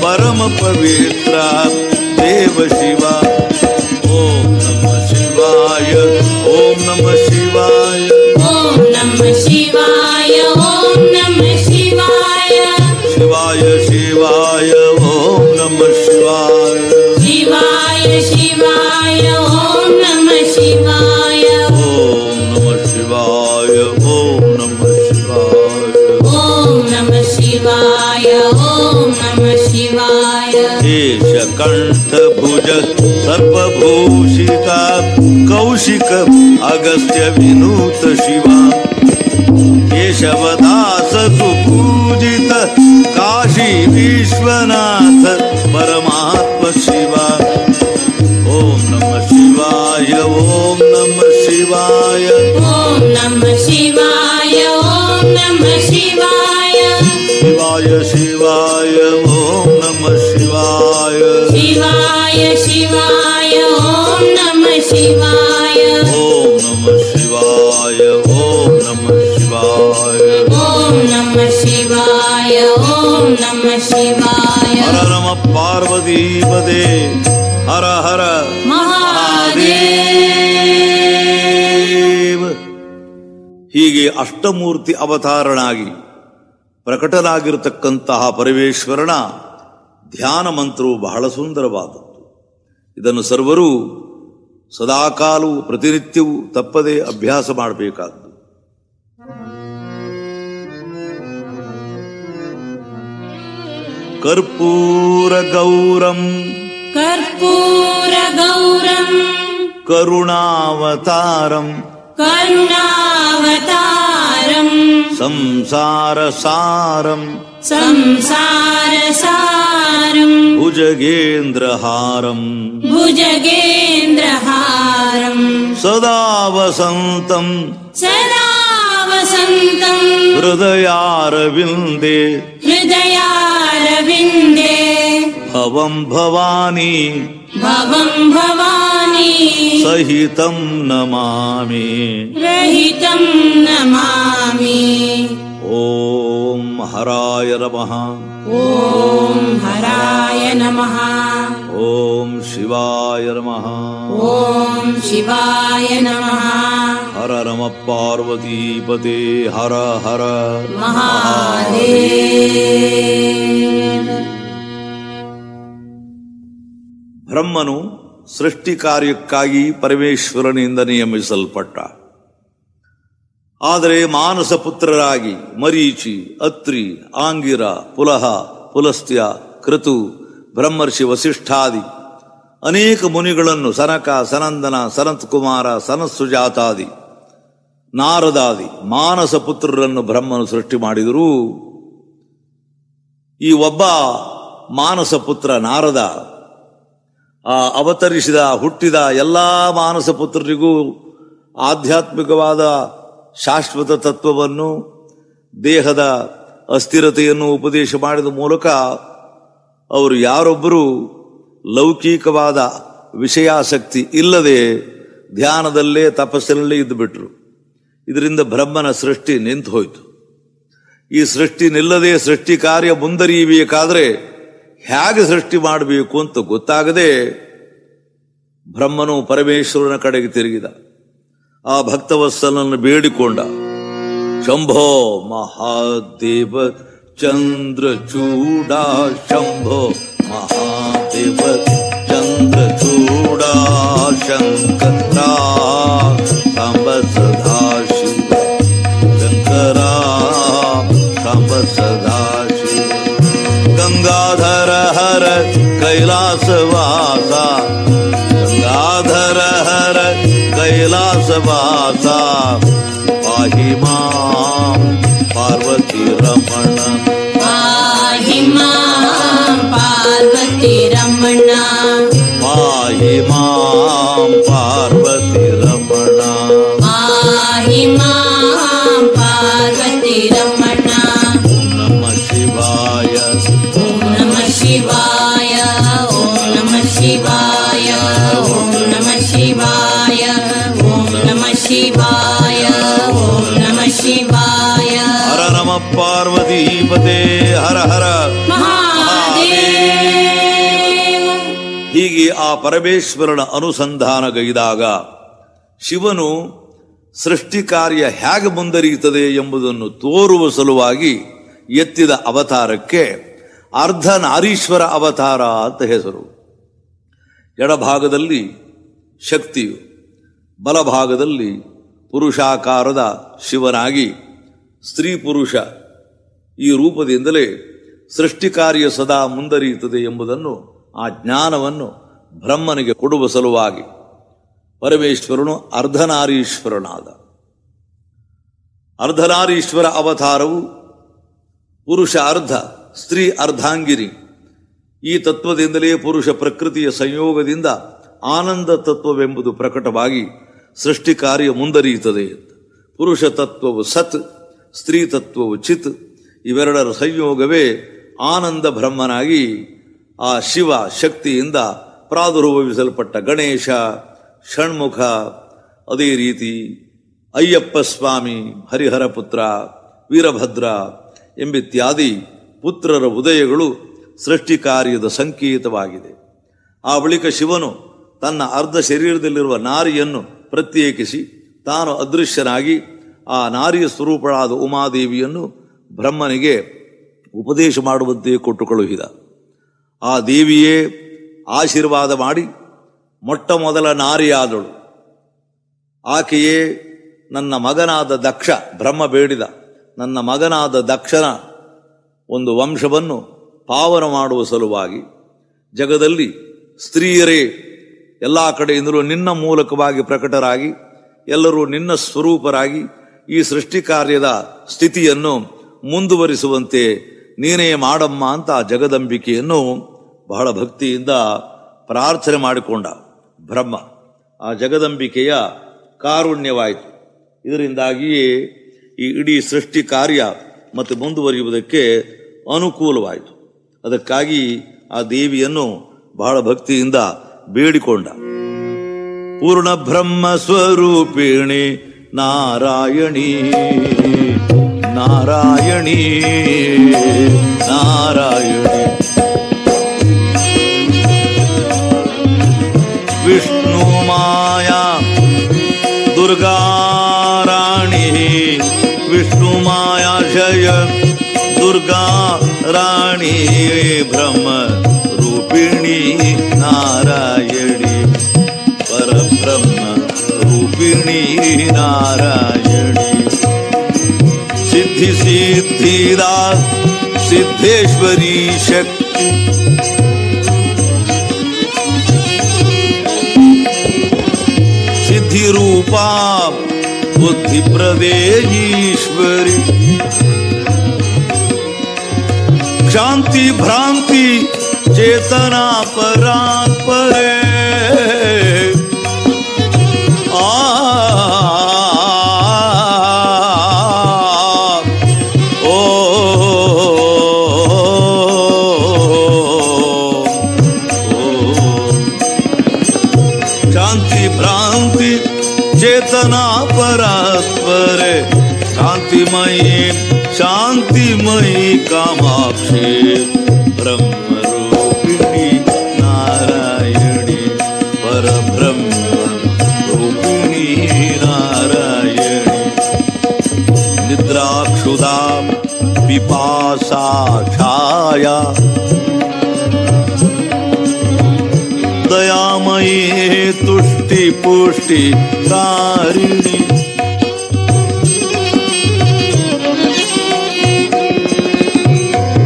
परमपवित्रात् देवशिव भुज सर्वभूषिता कौशिक अगस्त्य विनूत शिवा। केशवदास सुपूजित काशी विश्वनाथ परमात्म शिवा। ओम नमः शिवाय नमः शिवाय।
ॐ नमः शिवाय ॐ नमः शिवाय।
शिवाय शिवाय ओम नमः शिवाय।
शिवाय शिवाय ॐ नमः शिवाय
ओम नमः शिवाय ओम नमः शिवाय
ॐ नमः शिवाय ॐ नमः शिवाय
हर नम पार्वती पदे हर हर
महादेव
ದೇವ ಹೀಗೆ ಅಷ್ಟಮೂರ್ತಿ ಅವತಾರನಾಗಿ ಪ್ರಕಟನಾಗಿರತಕ್ಕಂತಹ ಪರಮೇಶ್ವರನ ಧ್ಯಾನ ಮಂತ್ರವು ಬಹಳ ಸುಂದರವಾದದ್ದು ಇದನ್ನು ಸರ್ವರೂ ಸದಾಕಾಲವೂ ಪ್ರತಿನಿತ್ಯವೂ ತಪ್ಪದೇ ಅಭ್ಯಾಸ ಮಾಡಬೇಕಾದ್ದು. ಕರ್ಪೂರ ಗೌರಂ.
ಕರ್ಪೂರ ಗೌರಂ.
ಕರುಣಾವತಾರಂ.
ಕರುಣಾವತಾರಂ.
ಸಂಸಾರ ಸಾರಂ
संसारसारम्।
भुजगेन्द्रहारम्।
भुजगेन्द्रहारम्।
सदा वसन्तम्
सदा वसन्तम्
हृदयारविन्दे।
हृदयारविन्दे।
भवम् भवानी।
भवम् भवानी।
सहितम् नमामि।
रहितम् नमामि।
ಓಂ ಹರಾಯ ನಮಃ
ॐ हराय नमः
ಓಂ ಶಿವಾಯ ನಮಃ
ॐ शिवाय नमः
ಹರ ನಮ ಪಾರ್ವತೀಪತೆ ಹರ ಹರ
महादेव
ಬ್ರಹ್ಮನು ಸೃಷ್ಟಿ ಕಾರ್ಯಕ್ಕಾಗಿ ಪರಮೇಶ್ವರನಿಂದ ನಿಯಮಿಸಲ್ಪಟ್ಟ ಆದರೆ ಮಾನಸ ಪುತ್ರರಾಗಿ ಮರೀಚಿ, ಅತ್ರಿ, ಆಂಗಿರ, ಪುಲಹ, ಪುಲಸ್ತ್ಯ, ಕೃತು, ಬ್ರಹ್ಮರ್ಷಿ ವಸಿಷ್ಠಾದಿ, ಅನೇಕ ಮುನಿಗಳನ್ನು ಸನಕ, ಸನಂದನ ಸನತ್ ಕುಮಾರ ಸನತ್ಸುಜಾತಾದಿ ನಾರದಾದಿ, ಮಾನಸ ಪುತ್ರರನ್ನು ಬ್ರಹ್ಮನು ಸೃಷ್ಟಿ ಮಾಡಿದರೂ ಈ ಒಬ್ಬ ಮಾನಸ ಪುತ್ರ ನಾರದ, ಆ ಅವತರಿಸಿದ, ಹುಟ್ಟಿದ ಎಲ್ಲ ಮಾನಸ ಪುತ್ರರಿಗೂ ಆಧ್ಯಾತ್ಮಿಕವಾದ ಶಾಶ್ವತ ತತ್ವವನ್ನು, ದೇಹದ ಅಸ್ಥಿರತೆಯನ್ನು ಉಪದೇಶ ಮಾಡಿದ ಮೂಲಕ ಅವರು ಯಾರೊಬ್ಬರೂ ಲೌಕಿಕವಾದ ವಿಷಯಾಸಕ್ತಿ ಇಲ್ಲದೆ ಧ್ಯಾನದಲ್ಲೇ ತಪಸ್ಸಿನಲ್ಲೇ ಇದ್ದುಬಿಟ್ರು. ಇದರಿಂದ ಬ್ರಹ್ಮನ ಸೃಷ್ಟಿ ನಿಂತು ಹೋಯಿತು. ಈ ಸೃಷ್ಟಿ ನಿಲ್ಲದೆ ಸೃಷ್ಟಿ ಕಾರ್ಯ ಮುಂದರಿಯಬೇಕಾದ್ರೆ ಹೇಗೆ ಸೃಷ್ಟಿ ಮಾಡಬೇಕು ಅಂತ ಗೊತ್ತಾಗದೆ ಬ್ರಹ್ಮನು ಪರಮೇಶ್ವರನ ಕಡೆಗೆ ತಿರುಗಿದ. ಆ ಭಕ್ತವತ್ಸಲನ್ನು ಬೇಡಿಕೊಂಡ ಶಂಭೋ ಮಹಾದೇವ ಚಂದ್ರಚೂಡ ಶಂಭೋ ಮಹಾದೇವ ಚಂದ್ರಚೂಡ ಶಂಕರ ಸಾಂಬ ಸದಾಶಿವ ಶಂಕರ ಸಾಂಬ ಸದಾಶಿವ ಗಂಗಾಧರ ಹರ ಕೈಲಾಸವಾಸ ಗಂಗಾಧರ ಹರ कैलासवासा
पाहि पाहिमा पार्वती रमण। पाहि मा पार्वती रमण। पाहि
पाहिमा ಆ ಪರಮೇಶ್ವರನ ಅನುಸಂಧಾನಗೈದಾಗ ಶಿವನು ಸೃಷ್ಟಿ ಕಾರ್ಯ ಹೇಗೆ ಮುಂದರಿಯುತ್ತದೆ ಎಂಬುದನ್ನು ತೋರುವ ಸಲುವಾಗಿ ಎತ್ತಿದ ಅವತಾರಕ್ಕೆ ಅರ್ಧ ನಾರೀಶ್ವರ ಅವತಾರ ಅಂತ ಹೆಸರು. ಎಡಭಾಗದಲ್ಲಿ ಶಕ್ತಿಯು, ಬಲಭಾಗದಲ್ಲಿ ಪುರುಷಾಕಾರದ ಶಿವನಾಗಿ ಸ್ತ್ರೀ ಪುರುಷ ಈ ರೂಪದಿಂದಲೇ ಸೃಷ್ಟಿ ಕಾರ್ಯ ಸದಾ ಮುಂದರಿಯುತ್ತದೆ ಎಂಬುದನ್ನು, ಆ ಜ್ಞಾನವನ್ನು ಬ್ರಹ್ಮನಿಗೆ ಕೊಡುವ ಸಲುವಾಗಿ ಪರಮೇಶ್ವರನು ಅರ್ಧನಾರೀಶ್ವರನಾದ. ಅರ್ಧನಾರೀಶ್ವರ ಅವತಾರವು ಪುರುಷ ಅರ್ಧ, ಸ್ತ್ರೀ ಅರ್ಧಾಂಗಿರಿ ಈ ತತ್ವದಿಂದಲೇ ಪುರುಷ ಪ್ರಕೃತಿಯ ಸಂಯೋಗದಿಂದ ಆನಂದ ತತ್ವವೆಂಬುದು ಪ್ರಕಟವಾಗಿ ಸೃಷ್ಟಿ ಕಾರ್ಯ ಮುಂದರಿಯುತ್ತದೆ. ಪುರುಷ ತತ್ವವು ಸತ್, ಸ್ತ್ರೀ ತತ್ವವು ಚಿತ್, ಇವೆರಡರ ಸಂಯೋಗವೇ ಆನಂದ ಬ್ರಹ್ಮನಾಗಿ ಆ ಶಿವ ಶಕ್ತಿಯಿಂದ ಪ್ರಾದುರ್ಭವಿಸಲ್ಪಟ್ಟ ಗಣೇಶ, ಷಣ್ಮುಖ, ಅದೇ ರೀತಿ ಅಯ್ಯಪ್ಪ ಸ್ವಾಮಿ, ಹರಿಹರ ಪುತ್ರ, ವೀರಭದ್ರ ಎಂಬಿತ್ಯಾದಿ ಪುತ್ರರ ಉದಯಗಳು ಸೃಷ್ಟಿ ಕಾರ್ಯದ ಸಂಕೇತವಾಗಿದೆ. ಆ ಬಳಿಕ ಶಿವನು ತನ್ನ ಅರ್ಧ ಶರೀರದಲ್ಲಿರುವ ನಾರಿಯನ್ನು ಪ್ರತ್ಯೇಕಿಸಿ ತಾನು ಅದೃಶ್ಯನಾಗಿ ಆ ನಾರಿಯ ಸ್ವರೂಪಳಾದ ಉಮಾದೇವಿಯನ್ನು ಬ್ರಹ್ಮನಿಗೆ ಉಪದೇಶ ಮಾಡುವಂತೆ ಕೊಟ್ಟು ಕಳುಹಿದ ಆ ದೇವಿಯೇ ಆಶೀರ್ವಾದ ಮಾಡಿ ಮೊಟ್ಟ ಮೊದಲ ನಾರಿಯಾದಳು. ಆಕೆಯೇ ನನ್ನ ಮಗನಾದ ದಕ್ಷ, ಬ್ರಹ್ಮ ಬೇಡಿದ ನನ್ನ ಮಗನಾದ ದಕ್ಷನ ಒಂದು ವಂಶವನ್ನು ಪಾವನ ಮಾಡುವ ಸಲುವಾಗಿ ಜಗದಲ್ಲಿ ಸ್ತ್ರೀಯರೇ, ಎಲ್ಲ ಕಡೆಯಿಂದಲೂ ನಿನ್ನ ಮೂಲಕವಾಗಿ ಪ್ರಕಟರಾಗಿ, ಎಲ್ಲರೂ ನಿನ್ನ ಸ್ವರೂಪರಾಗಿ ಈ ಸೃಷ್ಟಿ ಕಾರ್ಯದ ಸ್ಥಿತಿಯನ್ನು ಮುಂದುವರಿಸುವಂತೆ ನೀನೇ ಮಾಡಮ್ಮ ಅಂತ ಆ ಜಗದಂಬಿಕೆಯನ್ನು ಬಹಳ ಭಕ್ತಿಯಿಂದ ಪ್ರಾರ್ಥನೆ ಮಾಡಿಕೊಂಡ ಬ್ರಹ್ಮ. ಆ ಜಗದಂಬಿಕೆಯ ಕಾರುಣ್ಯವಾಯಿತು. ಇದರಿಂದಾಗಿಯೇ ಈ ಇಡೀ ಸೃಷ್ಟಿ ಕಾರ್ಯ ಮತ್ತು ಮುಂದುವರಿಯುವುದಕ್ಕೆ ಅನುಕೂಲವಾಯಿತು. ಅದಕ್ಕಾಗಿ ಆ ದೇವಿಯನ್ನು ಬಹಳ ಭಕ್ತಿಯಿಂದ ಬೇಡಿಕೊಂಡ. ಪೂರ್ಣ ಬ್ರಹ್ಮ ಸ್ವರೂಪಿಣಿ ನಾರಾಯಣಿ ನಾರಾಯಣಿ ನಾರಾಯಣಿ. राणी ब्रह्म रूपिणी नारायणी। परब्रह्म रूपिणी नारायणी। सिद्धि सिद्धिदा सिद्धेश्वरी शक्ति। सिद्धि रूपा बुद्धि प्रदेईश्वरी शांति भ्रांति चेतना परात परे। छाया। दयामयी तुष्टि पुष्टि
तुष्टिपुष्टिकारिणि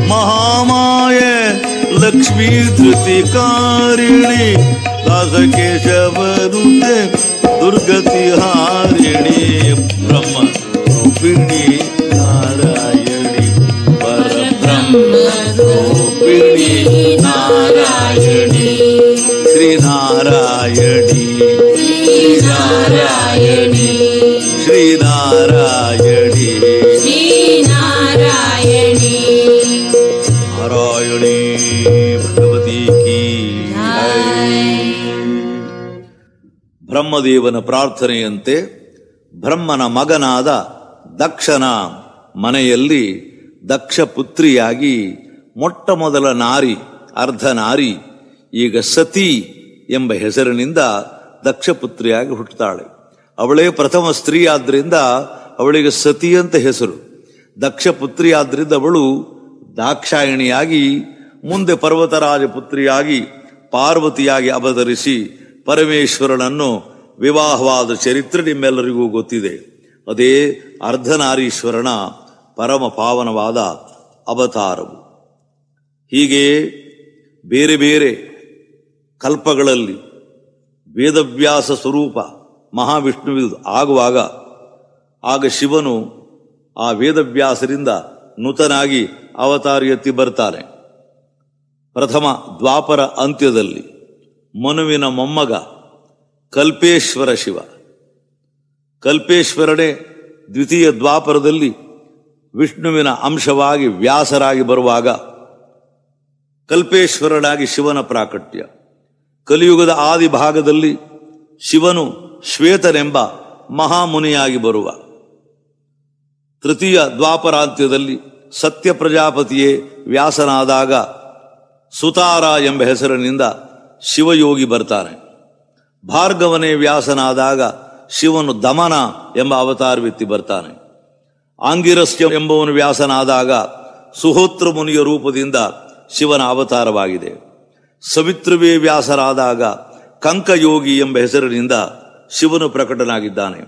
महामाय
लक्ष्मी
धृतिकारिणी केशवरूप दुर्गतिहार ಬ್ರಹ್ಮದೇವನ ಪ್ರಾರ್ಥನೆಯಂತೆ ಬ್ರಹ್ಮನ ಮಗನಾದ ದಕ್ಷನ ಮನೆಯಲ್ಲಿ ದಕ್ಷ ಪುತ್ರಿಯಾಗಿ ಮೊಟ್ಟ ಮೊದಲ ನಾರಿ, ಅರ್ಧ ನಾರಿ, ಈಗ ಸತಿ ಎಂಬ ಹೆಸರಿನಿಂದ ದಕ್ಷ ಪುತ್ರಿಯಾಗಿ ಹುಟ್ಟುತ್ತಾಳೆ. ಅವಳೇ ಪ್ರಥಮ ಸ್ತ್ರೀ ಆದ್ರಿಂದ ಅವಳಿಗೆ ಸತಿ ಅಂತ ಹೆಸರು. ದಕ್ಷ ಪುತ್ರಿ ಆದ್ರಿಂದ ಅವಳು ದಾಕ್ಷಾಯಣಿಯಾಗಿ, ಮುಂದೆ ಪರ್ವತರಾಜ ಪುತ್ರಿಯಾಗಿ ಪಾರ್ವತಿಯಾಗಿ ಅವತರಿಸಿ ಪರಮೇಶ್ವರನನ್ನು ವಿವಾಹವಾದ ಚರಿತ್ರೆ ನಿಮ್ಮೆಲ್ಲರಿಗೂ ಗೊತ್ತಿದೆ. ಅದೇ ಅರ್ಧನಾರೀಶ್ವರನ ಪರಮ ಪಾವನವಾದ ಅವತಾರವು. ಹೀಗೆ ಬೇರೆ ಬೇರೆ ಕಲ್ಪಗಳಲ್ಲಿ ವೇದವ್ಯಾಸ ಸ್ವರೂಪ ಮಹಾವಿಷ್ಣುವಿದು ಆಗುವಾಗ ಆಗ ಶಿವನು ಆ ವೇದವ್ಯಾಸರಿಂದ ನೂತನಾಗಿ ಅವತಾರ ಎತ್ತಿ ಬರ್ತಾನೆ. ಪ್ರಥಮ ದ್ವಾಪರ ಅಂತ್ಯದಲ್ಲಿ ಮನುವಿನ ಮೊಮ್ಮಗ ಕಲ್ಪೇಶ್ವರ ಶಿವ. ಕಲ್ಪೇಶ್ವರನೇ ದ್ವಿತೀಯ ದ್ವಾಪರದಲ್ಲಿ ವಿಷ್ಣುವಿನ ಅಂಶವಾಗಿ ವ್ಯಾಸರಾಗಿ ಬರುವಾಗ ಕಲ್ಪೇಶ್ವರನಾಗಿ ಶಿವನ ಪ್ರಾಕಟ್ಯ. ಕಲಿಯುಗದ ಆದಿ ಭಾಗದಲ್ಲಿ ಶಿವನು ಶ್ವೇತನೆಂಬ ಮಹಾಮುನಿಯಾಗಿ ಬರುವ. ತೃತೀಯ ದ್ವಾಪರಾಂತ್ಯದಲ್ಲಿ ಸತ್ಯ ಪ್ರಜಾಪತಿಯೇ ವ್ಯಾಸನಾದಾಗ ಸುತಾರ ಎಂಬ ಹೆಸರಿನಿಂದ ಶಿವಯೋಗಿ ಬರ್ತಾನೆ. ಭಾರ್ಗವನೇ ವ್ಯಾಸನಾದಾಗ ಶಿವನು ದಮನ ಎಂಬ ಅವತಾರವೆತ್ತಿ ಬರ್ತಾನೆ. ಆಂಗಿರಸ್ಯ ಎಂಬವನು ವ್ಯಾಸನಾದಾಗ ಸುಹೋತ್ರ ಮುನಿಯ ರೂಪದಿಂದ ಶಿವನ ಅವತಾರವಾಗಿದೆ. ಸವಿತೃವೇ ವ್ಯಾಸರಾದಾಗ ಕಂಕಯೋಗಿ ಎಂಬ ಹೆಸರಿನಿಂದ ಶಿವನು ಪ್ರಕಟನಾಗಿದ್ದಾನೆ.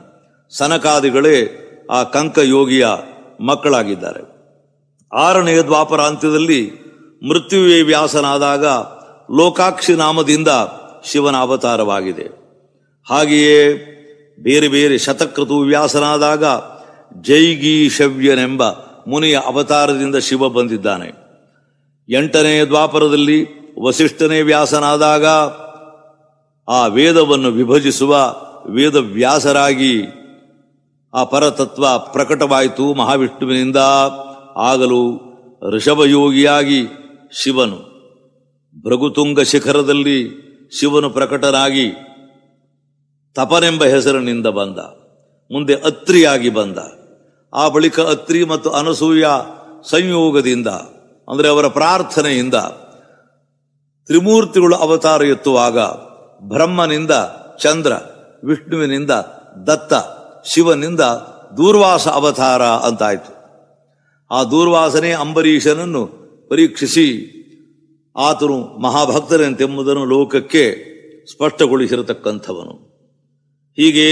ಸನಕಾದಿಗಳೇ ಆ ಕಂಕಯೋಗಿಯ ಮಕ್ಕಳಾಗಿದ್ದಾರೆ. ಆರನೆಯ ದ್ವಾಪರಾಂತ್ಯದಲ್ಲಿ ಮೃತ್ಯುವೇ ವ್ಯಾಸನಾದಾಗ ಲೋಕಾಕ್ಷಿ ನಾಮದಿಂದ ಶಿವನ ಅವತಾರವಾಗಿದೆ. ಹಾಗೆಯೇ ಬೇರೆ ಬೇರೆ ಶತಕೃತು ವ್ಯಾಸನಾದಾಗ ಜೈಗೀಶವ್ಯನೆಂಬ ಮುನಿಯ ಅವತಾರದಿಂದ ಶಿವ ಬಂದಿದ್ದಾನೆ. ಎಂಟನೇ ದ್ವಾಪರದಲ್ಲಿ ವಸಿಷ್ಠನೇ ವ್ಯಾಸನಾದಾಗ ಆ ವೇದವನ್ನು ವಿಭಜಿಸುವ ವೇದ ವ್ಯಾಸರಾಗಿ ಆ ಪರತತ್ವ ಪ್ರಕಟವಾಯಿತು. ಮಹಾವಿಷ್ಣುವಿನಿಂದ ಆಗಲು ಋಷಭಯೋಗಿಯಾಗಿ ಶಿವನು. ಭೃಗುತುಂಗ ಶಿಖರದಲ್ಲಿ ಶಿವನು ಪ್ರಕಟನಾಗಿ ತಪನೆಂಬ ಹೆಸರಿನಿಂದ ಬಂದ, ಮುಂದೆ ಅತ್ರಿಯಾಗಿ ಬಂದ. ಆ ಬಳಿಕ ಅತ್ರಿ ಮತ್ತು ಅನಸೂಯ ಸಂಯೋಗದಿಂದ, ಅಂದರೆ ಅವರ ಪ್ರಾರ್ಥನೆಯಿಂದ ತ್ರಿಮೂರ್ತಿಗಳು ಅವತಾರ ಎತ್ತುವಾಗ ಬ್ರಹ್ಮನಿಂದ ಚಂದ್ರ, ವಿಷ್ಣುವಿನಿಂದ ದತ್ತ, ಶಿವನಿಂದ ದೂರ್ವಾಸ ಅವತಾರ ಅಂತಾಯಿತು. ಆ ದೂರ್ವಾಸನೇ ಅಂಬರೀಷನನ್ನು ಪರೀಕ್ಷಿಸಿ ಆತನು ಮಹಾಭಕ್ತರಂತೆಂಬುದನ್ನು ಲೋಕಕ್ಕೆ ಸ್ಪಷ್ಟಗೊಳಿಸಿರತಕ್ಕಂಥವನು. ಹೀಗೆ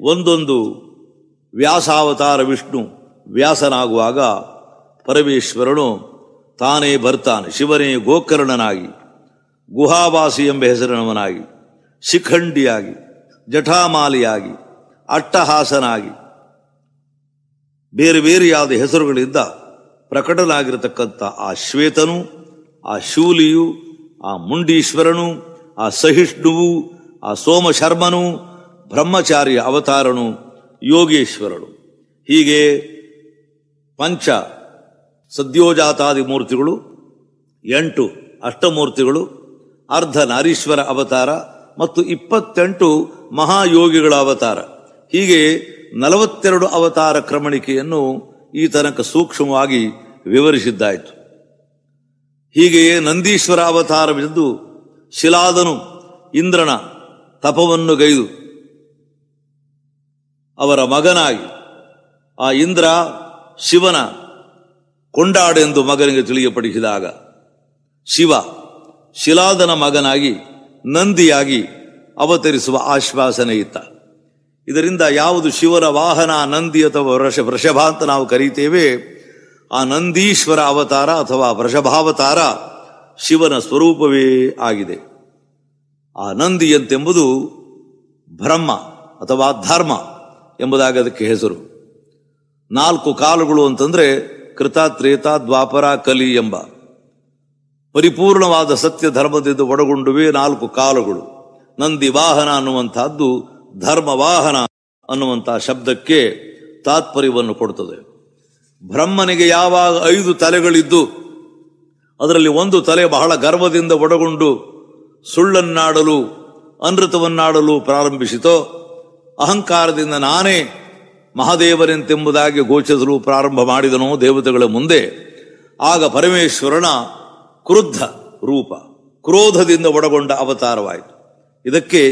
ಒಂದೊಂದು ವ್ಯಾಸಾವತಾರ ವಿಷ್ಣು ವ್ಯಾಸನಾಗುವಾಗ ಪರಮೇಶ್ವರನು ತಾನೇ ಬರ್ತಾನೆ, ಶಿವನೇ ಗೋಕರ್ಣನಾಗಿ, ಗುಹಾವಾಸಿ ಎಂಬ ಹೆಸರಿನವನಾಗಿ, ಶಿಖಂಡಿಯಾಗಿ, ಜಠಾಮಾಲಿಯಾಗಿ, ಅಟ್ಟಹಾಸನಾಗಿ, ಬೇರೆ ಬೇರೆಯಾದ ಹೆಸರುಗಳಿಂದ ಪ್ರಕಟನಾಗಿರತಕ್ಕಂಥ ಆ ಶ್ವೇತನು ಆ ಶೂಲಿಯು, ಆ ಮುಂಡೀಶ್ವರನು, ಆ ಸಹಿಷ್ಣುವು, ಆ ಸೋಮಶರ್ಮನು, ಬ್ರಹ್ಮಚಾರಿಯ ಅವತಾರನು, ಯೋಗೇಶ್ವರನು. ಹೀಗೆ ಪಂಚ ಸದ್ಯೋಜಾತಾದಿ ಮೂರ್ತಿಗಳು ಎಂಟು ಅಷ್ಟಮೂರ್ತಿಗಳು, ಅರ್ಧ ನಾರೀಶ್ವರ ಅವತಾರ ಮತ್ತು ಇಪ್ಪತ್ತೆಂಟು ಮಹಾಯೋಗಿಗಳ ಅವತಾರ. ಹೀಗೆ ನಲವತ್ತೆರಡು ಅವತಾರ ಕ್ರಮಣಿಕೆಯನ್ನು ಈ ತನಕ ಸೂಕ್ಷ್ಮವಾಗಿ ವಿವರಿಸಿದ್ದಾಯಿತು. ಹೀಗೆಯೇ ನಂದೀಶ್ವರ ಅವತಾರವೆಂದು ಶಿಲಾದನು ಇಂದ್ರನ ತಪವನ್ನು ಗೈದು ಅವರ ಮಗನಾಗಿ ಆ ಇಂದ್ರ ಶಿವನ ಕೊಂಡಾಡೆಂದು ಮಗನಿಗೆ ತಿಳಿಯಪಡಿಸಿದಾಗ ಶಿವ ಶಿಲಾದನ ಮಗನಾಗಿ ನಂದಿಯಾಗಿ ಅವತರಿಸುವ ಆಶ್ವಾಸನೆ ಇತ್ತ. ಇದರಿಂದ ಯಾವುದು ಶಿವರ ವಾಹನ ನಂದಿ ಅಥವಾ ವೃಷ ವೃಷಭ ಅಂತ ನಾವು ಕರೀತೇವೆ ಆ ನಂದೀಶ್ವರ ಅವತಾರ ಅಥವಾ ವೃಷಭಾವತಾರ ಶಿವನ ಸ್ವರೂಪವೇ ಆಗಿದೆ. ಆ ನಂದಿಯಂತೆಂಬುದು ಬ್ರಹ್ಮ ಅಥವಾ ಧರ್ಮ ಎಂಬುದಾಗಿ ಅದಕ್ಕೆ ಹೆಸರು. ನಾಲ್ಕು ಕಾಲುಗಳು ಅಂತಂದ್ರೆ ಕೃತ ತ್ರೇತ ದ್ವಾಪರ, ಕಲಿ ಎಂಬ. ಪರಿಪೂರ್ಣವಾದ ಸತ್ಯ ಧರ್ಮದಿಂದ ಒಡಗೊಂಡುವೆ ನಾಲ್ಕು ಕಾಲುಗಳು. ನಂದಿ ವಾಹನ ಅನ್ನುವಂತಹದ್ದು ಧರ್ಮ ವಾಹನ ಅನ್ನುವಂತಹ ಶಬ್ದಕ್ಕೆ ತಾತ್ಪರ್ಯವನ್ನು ಕೊಡುತ್ತದೆ ಬ್ರಹ್ಮನಿಗೆ ಯಾವಾಗ ಐದು ತಲೆಗಳಿದ್ದು, ಅದರಲ್ಲಿ ಒಂದು ತಲೆ ಬಹಳ ಗರ್ವದಿಂದ ಒಡಗೊಂಡು ಸುಳ್ಳನ್ನಾಡಲು, ಅನೃತವನ್ನಾಡಲು ಪ್ರಾರಂಭಿಸಿತೋ, ಅಹಂಕಾರದಿಂದ ನಾನೇ ಮಹಾದೇವರೆಂತೆಂಬುದಾಗಿ ಗೋಚರಿಸಲು ಪ್ರಾರಂಭ ಮಾಡಿದನೋ ದೇವತೆಗಳ ಮುಂದೆ, ಆಗ ಪರಮೇಶ್ವರನ ಕ್ರುದ್ಧ ರೂಪ, ಕ್ರೋಧದಿಂದ ಒಡಗೊಂಡ ಅವತಾರವಾಯಿತು. ಇದಕ್ಕೆ